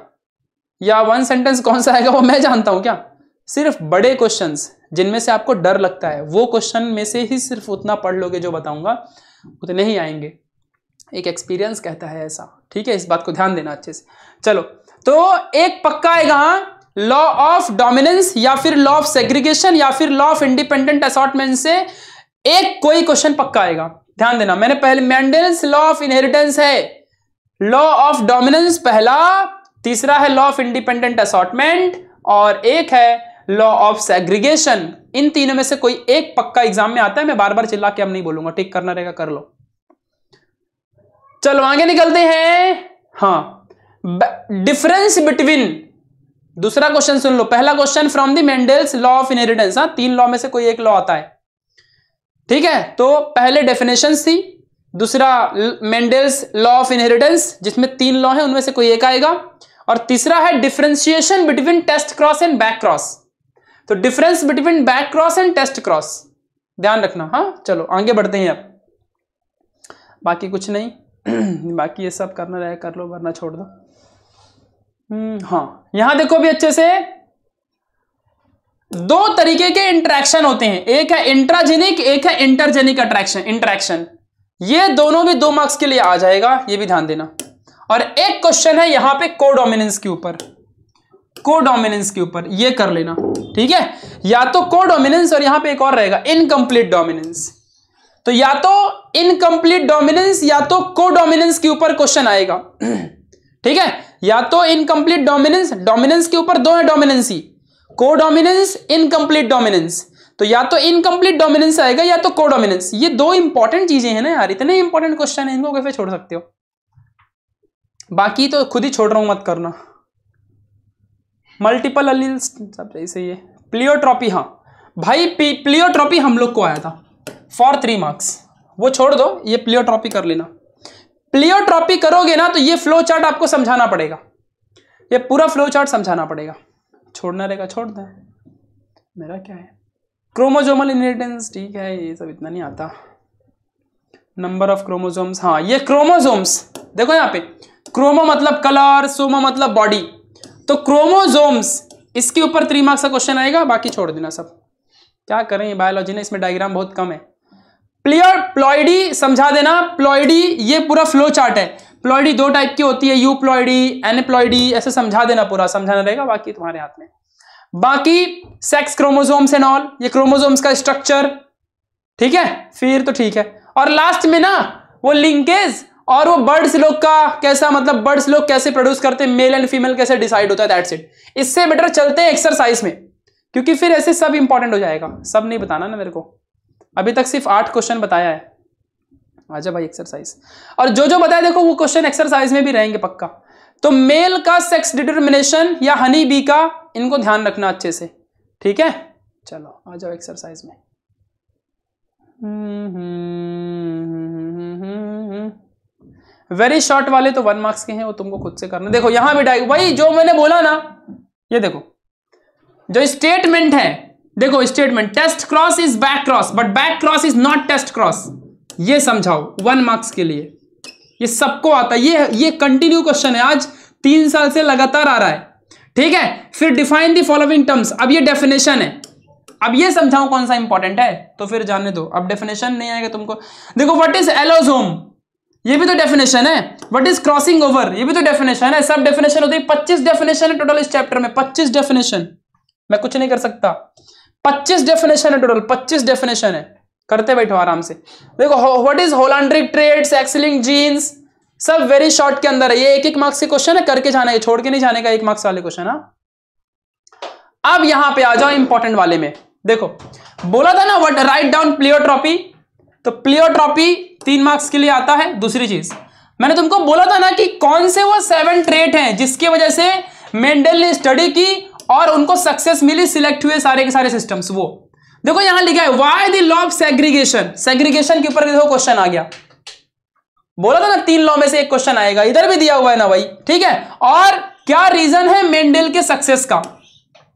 या वन सेंटेंस कौन सा आएगा वो मैं जानता हूँ क्या? सिर्फ़ बड़े क्वेश्चंस जिनमें से आपको डर लगता है, वो क्वेश्चन में से ही सिर्फ़ उतना पढ़ लोगे जो बताऊँगा, उतने ही आएँगे। एक एक्सपीरियंस कहता है ऐसा, ठीक है? इस बात को ध्यान देना अच्छे से। चलो तो एक पक्का आएगा लॉ ऑफ़ डोमिनेंस या फिर लॉ ऑफ़ सेग्रीगेशन या फिर लॉ ऑफ़ इंडिपेंडेंट असॉटमेंट से एक कोई क्वेश्चन पक्का आएगा। ध्यान देना, मैंने पहले मैंडेल्स लॉ ऑफ़ इनहेरिटेंस है। लॉ ऑफ़ डोमिनेंस पहला, तीसरा है लॉ ऑफ़ इंडिपेंडेंट असॉटमेंट और एक है लॉ ऑफ़ सेग्रीगेशन इन तीनों में से कोई एक पक्का एग्ज़ाम में आता है, मैं बार बार चिल्ला के अब नहीं बोलूँगा टिक करना रहेगा, कर लो। चलो, आगे निकलते हैं। हाँ डिफरेंस बिटवीन दूसरा क्वेश्चन सुन लो, पहला question from the Mendel's law of inheritance हाँ तीन लॉ में से कोई एक लॉ आता है। ठीक है? तो पहले डेफिनेशन थी दूसरा मेंडल्स लॉ ऑफ़ इनहेरिटेंस जिसमें तीन लॉ है उनमें से कोई एक आएगा। और तीसरा है differentiation between test cross and back cross तो difference between back cross and test cross ध्यान रखना हाँ? चलो आगे बढ़ते हैं अब। बाकी कुछ नहीं। बाकी ये सब करना रहे कर लो वरना छोड़ दो। हम्म, हाँ। यहाँ देखो भी अच्छे से दो तरीके के इंट्रैक्शन होते हैं। एक है इंट्राजेनिक एक है इंटरजेनिक अट्रैक्शन इंटरेक्शन ये दोनों भी दो मार्क्स के लिए आ जाएगा, ये भी ध्यान देना। और एक क्वेश्चन है यहाँ पे कोडोमिनेंस के ऊपर। कोडोमिनेंस के ऊपर, ये कर लेना, ठीक है? या तो कोडोमिनेंस और यहाँ पे एक और रहेगा इनकम्प्लीट डोमिनेंस तो या तो इनकम्प्लीट डोमिनेंस या तो कोडोमिनेंस के ऊपर क्वेश्चन आएगा। ठीक है? या तो इनकम्प्लीट डोमिनेंस डोमिनेंस के ऊपर दो है डोमिनेंसी कोडोमिनेंस, इनकम्प्लीट डोमिनेंस। तो या तो इनकम्प्लीट डोमिनेंस आएगा या तो कोडोमिनेंस। ये दो इंपॉर्टेंट चीज़ें हैं ना यार, इतने इंपॉर्टेंट क्वेश्चन है, इनको कैसे छोड़ सकते हो? बाकी तो खुद ही छोड़ रहा हूँ, मत करना। मल्टीपल अलील्स सब सही है। प्लियोट्रॉपी हाँ। भाई प्लियोट्रॉपी हम लोग को आया था। फॉर थ्री मार्क्स वो छोड़ दो, ये प्लियोट्रॉपी कर लेना। प्लियोट्रॉपी करोगे ना तो ये फ्लो चार्ट आपको समझाना पड़ेगा। ये पूरा फ्लो चार्ट समझाना पड़ेगा। छोड़ना रहेगा, छोड़ दें। मेरा क्या है? क्रोमोजोमल इनहेरिटेंस ठीक है, ये सब इतना नहीं आता। नंबर ऑफ़ क्रोमोजोम्स हाँ ये क्रोमोजोम्स देखो यहाँ पे क्रोमो मतलब कलर सोमो मतलब बॉडी तो क्रोमोजोम्स इसके ऊपर थ्री मार्क्स का क्वेश्चन आएगा, बाकी छोड़ देना सब। क्या करें बायोलॉजी ने? इसमें डायग्राम बहुत कम है। प्लियर प्लॉइडी समझा देना प्लॉइडी ये पूरा फ्लो चार्ट है। प्लॉइडी दो टाइप की होती है यू प्लॉइडी एन प्लॉइडी ऐसे समझा देना पूरा, समझाना रहेगा बाकी तुम्हारे हाथ में। बाकी सेक्स क्रोमोजोम्स एंड ऑल ये क्रोमोजोम्स का स्ट्रक्चर ठीक है? फिर तो ठीक है। और लास्ट में ना, वो लिंकेज और वो बर्ड्स लोग का कैसा मतलब बर्ड्स लोग कैसे प्रोड्यूस करते हैं मेल एंड फीमेल कैसे डिसाइड होता है दैट्स इट इससे बेटर चलते हैं एक्सरसाइज में, क्योंकि फिर ऐसे सब इंपॉर्टेंट हो जाएगा। सब नहीं बताना ना मेरे को। अभी तक सिर्फ़ आठ क्वेश्चन बताया है। आजा भाई एक्सरसाइज और जो जो बताया, देखो, वो क्वेश्चन एक्सरसाइज में भी रहेंगे पक्का। तो मेल का सेक्स डिटर्मिनेशन या हनी बी का, इनको ध्यान रखना अच्छे से। ठीक है? चलो, आ जाओ एक्सरसाइज में। वेरी शॉर्ट वाले तो वन मार्क्स के हैं, वो तुमको खुद से करना। देखो, यहाँ भी डाइ वही जो मैंने बोला ना, ये देखो। जो स्टेटमेंट है, देखो statement test cross is back cross but back cross is not test cross ये समझाओ वन मार्क्स के लिए। ये सबको आता है। ये ये कंटिन्यू क्वेश्चन है। आज तीन साल से लगातार आ रहा है। ठीक है? फिर डिफाइन दी फॉलोइंग टर्म्स अब ये डेफिनेशन है। अब ये समझाओ कौन सा इंपॉर्टेंट है? तो फिर जाने दो। अब डेफिनेशन नहीं आएगा तुमको। देखो व्हाट इज़ एलोजोम ये भी तो डेफिनेशन है। व्हाट इज़ क्रॉसिंग ओवर ये भी तो डेफिनेशन है। सब डेफिनेशन होती है। पच्चीस डेफिनेशन है टोटल इस चैप्टर में। पच्चीस डेफिनेशन मैं कुछ नहीं कर सकता। पच्चीस डेफिनेशन है टोटल पच्चीस डेफिनेशन है। करते बैठो आराम से। देखो what is holandric traits X linked genes सब वेरी शॉर्ट के अंदर है। ये एक एक मार्क्स के क्वेश्चन है, करके जाने छोड़ के नहीं जाने का एक मार्क्स वाले क्वेश्चन हाँ? अब यहाँ पे आ जाओ इंपॉर्टेंट वाले में। देखो, बोला था ना व्हाट राइट डाउन प्लियोट्रॉपी तो प्लियोट्रॉपी तीन मार्क्स के लिए आता है, दूसरी चीज़। मैंने तुमको बोला था ना कि कौन से वो सेवन ट्रेट हैं, जिसकी वजह से मेंडल ने स्टडी की और उनको सक्सेस मिली सिलेक्ट हुए सारे के सारे सिस्टम्स वो। देखो यहाँ लिखा है why the law of segregation segregation के ऊपर देखो क्वेश्चन आ गया। बोला था ना, तीन लॉ में से एक क्वेश्चन आएगा। इधर भी दिया हुआ है ना भाई? ठीक है? और क्या रीजन है मेंडल के सक्सेस का?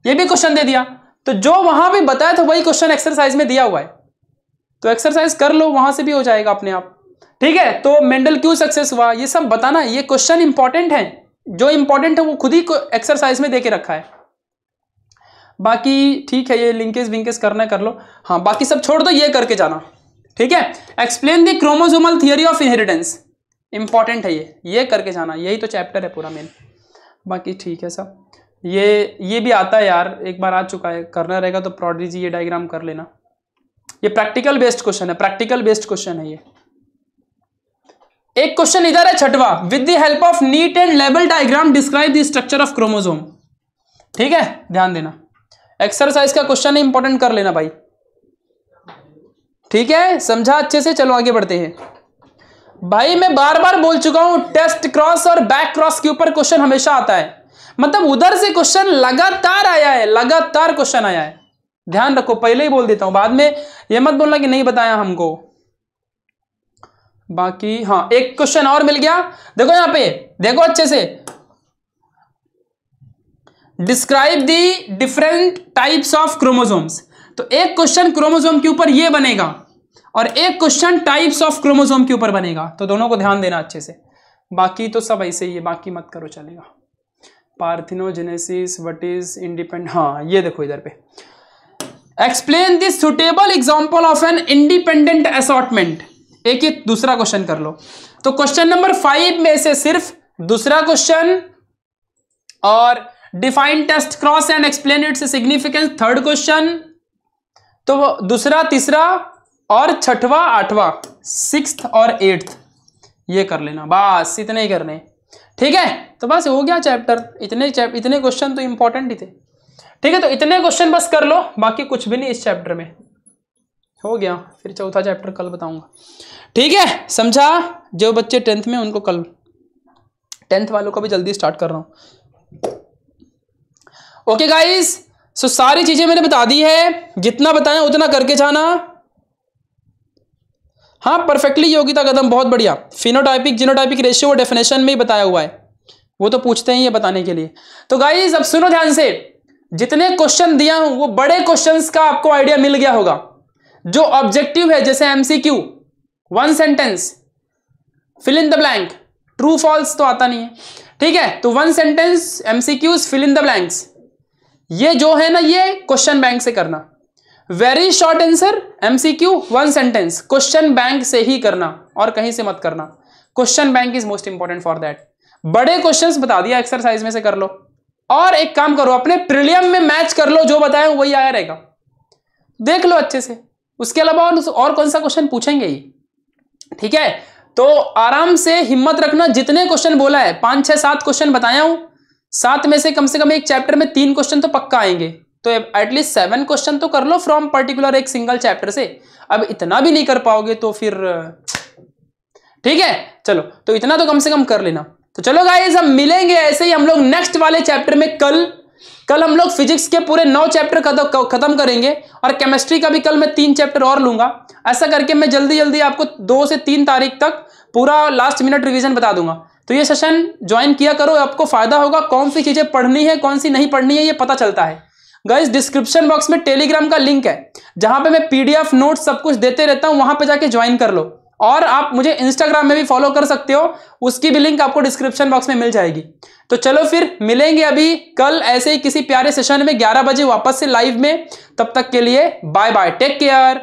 ये भी क्वेश्चन दे दिया। तो जो वहाँ भी बताया था, वही क्वेश्चन एक्सरसाइज में दिया हुआ है। तो एक्सरसाइज कर लो, वहाँ से भी हो जाएगा अपने आप। ठीक है? तो मेंडल क्यों सक्सेस हुआ? ये सब बताना, ये क्वेश्चन इंपॉर्टेंट है। जो इंपॉर्टेंट है, वो खुद ही एक्सरसाइज में देके रखा है। बाकी ठीक है, ये लिंकेज विंकेज करना कर लो। हाँ बाकी सब छोड़ दो, ये करके जाना। ठीक है? Explain the chromosomal theory of inheritance important है ये। ये करके जाना। यही तो चैप्टर है पूरा मेन बाकी ठीक है सब। ये ये भी आता है यार। एक बार आ चुका है। करना रहेगा तो प्रोडिजी ये डायग्राम कर लेना। ये प्रैक्टिकल बेस्ड क्वेश्चन है। प्रैक्टिकल बेस्ड क्वेश्चन है ये। एक क्वेश्चन इधर है, छठवा। With the help of neat and label diagram describe the structure of chromosome ठीक है? ध्यान देना। एक्सरसाइज का क्वेश्चन है इंपॉर्टेंट कर लेना भाई। ठीक है? समझा? अच्छे से? चलो आगे बढ़ते हैं। भाई, मैं बार बार बोल चुका हूँ टेस्ट क्रॉस और बैक क्रॉस के ऊपर क्वेश्चन हमेशा आता है। मतलब उधर से क्वेश्चन लगातार आया है, लगातार क्वेश्चन आया है। ध्यान रखो, पहले ही बोल देता हूँ, बाद में यह मत बोलना कि नहीं बताया हमको। बाकी हाँ एक क्वेश्चन और मिल गया। देखो यहाँ पे, देखो अच्छे से। Describe the different types of chromosomes तो एक क्वेश्चन क्रोमोजोम के ऊपर ये बनेगा और एक क्वेश्चन टाइप्स ऑफ़ क्रोमोसोम के ऊपर बनेगा। तो दोनों को ध्यान देना अच्छे से। बाकी तो सब ऐसे ही है, बाकी मत करो, चलेगा। पार्थिनोजेनेसिस वट इज़ इंडिपेंड हाँ ये देखो इधर पे। Explain this suitable example of an independent assortment एक एक दूसरा क्वेश्चन कर लो। तो क्वेश्चन नंबर फाइव में से सिर्फ़ दूसरा क्वेश्चन और define test cross and explain its significance third question तो दूसरा, तीसरा और छठवा, आठवां सिक्स और एट्थ ये कर लेना। बस, इतने ही करने। ठीक है? तो बस हो गया चैप्टर इतने चैप इतने क्वेश्चन तो इंपॉर्टेंट ही थे। ठीक है? तो इतने क्वेश्चन बस कर लो। बाकी कुछ भी नहीं इस चैप्टर में। हो गया। फिर चौथा चैप्टर कल बताऊँगा। ठीक है? समझा? जो बच्चे टेंथ में उनको कल टेंथ वालों को भी जल्दी स्टार्ट कर रहा हूँ। ओके गाइस सो सारी चीज़ें मैंने बता दी है। जितना बताया उतना करके जाना। हाँ परफेक्टली योगिता कदम, बहुत बढ़िया। फिनोटाइपिक जिनोटाइपिक रेशियो डेफिनेशन में ही बताया हुआ है। वो तो पूछते हैं ये बताने के लिए। तो गाइज़ अब सुनो ध्यान से। जितने क्वेश्चन दिया हूँ, वो बड़े क्वेश्चंस का आपको आइडिया मिल गया होगा। जो ऑब्जेक्टिव है, जैसे MCQ one sentence fill in the blank true false तो आता नहीं है। ठीक है? तो one sentence MCQs fill in the blanks ये जो है ना ये क्वेश्चन बैंक से करना। Very short answer MCQ one sentence question bank से ही करना और कहीं से मत करना। Question bank is most important for that बड़े क्वेश्चंस बता दिया एक्सरसाइज में से कर लो। और एक काम करो अपने प्रिलियम में मैच कर लो जो बताया वही आया रहेगा। देख लो अच्छे से। उसके अलावा और, कौन सा क्वेश्चन पूछेंगे ही? ठीक है? तो आराम से हिम्मत रखना जितने क्वेश्चन बोला है पाँच छह सात क्वेश्चन बताया हूँ। सात में से कम से कम एक चैप्टर में तीन क्वेश्चन तो पक्का आएँगे। तो एटलीस्ट सेवन क्वेश्चन तो कर लो फ्रॉम पर्टिकुलर एक सिंगल चैप्टर से। अब इतना भी नहीं कर पाओगे तो फिर, ठीक है? चलो तो इतना तो कम से कम कर लेना। तो चलो गाइस हम मिलेंगे ऐसे ही। हम लोग नेक्स्ट वाले चैप्टर में कल कल हम लोग फिजिक्स के पूरे नौ चैप्टर खत्म करेंगे और केमिस्ट्री का भी कल मैं तीन चैप्टर और लूँगा। ऐसा करके मैं जल्दी जल्दी आपको दो से तीन तारीख तक पूरा लास्ट मिनट रिवीजन बता दूँगा। तो ये सेशन ज्वाइन किया करो, आपको फ़ायदा होगा कौन सी चीज़ें पढ़नी है, कौन सी नहीं पढ़नी है, ये पता चलता है। गाइस डिस्क्रिप्शन बॉक्स में टेलीग्राम का लिंक है, जहाँ पे मैं पीडीएफ नोट सब कुछ देते रहता हूँ, वहाँ पे जाके ज्वाइन कर लो। और आप मुझे इंस्टाग्राम में भी फॉलो कर सकते हो, उसकी भी लिंक आपको डिस्क्रिप्शन बॉक्स में मिल जाएगी। तो चलो फिर मिलेंगे अभी कल ऐसे ही किसी प्यारे सेशन में 11 बजे वापस से लाइव में। तब तक के लिए बाय बाय टेक केयर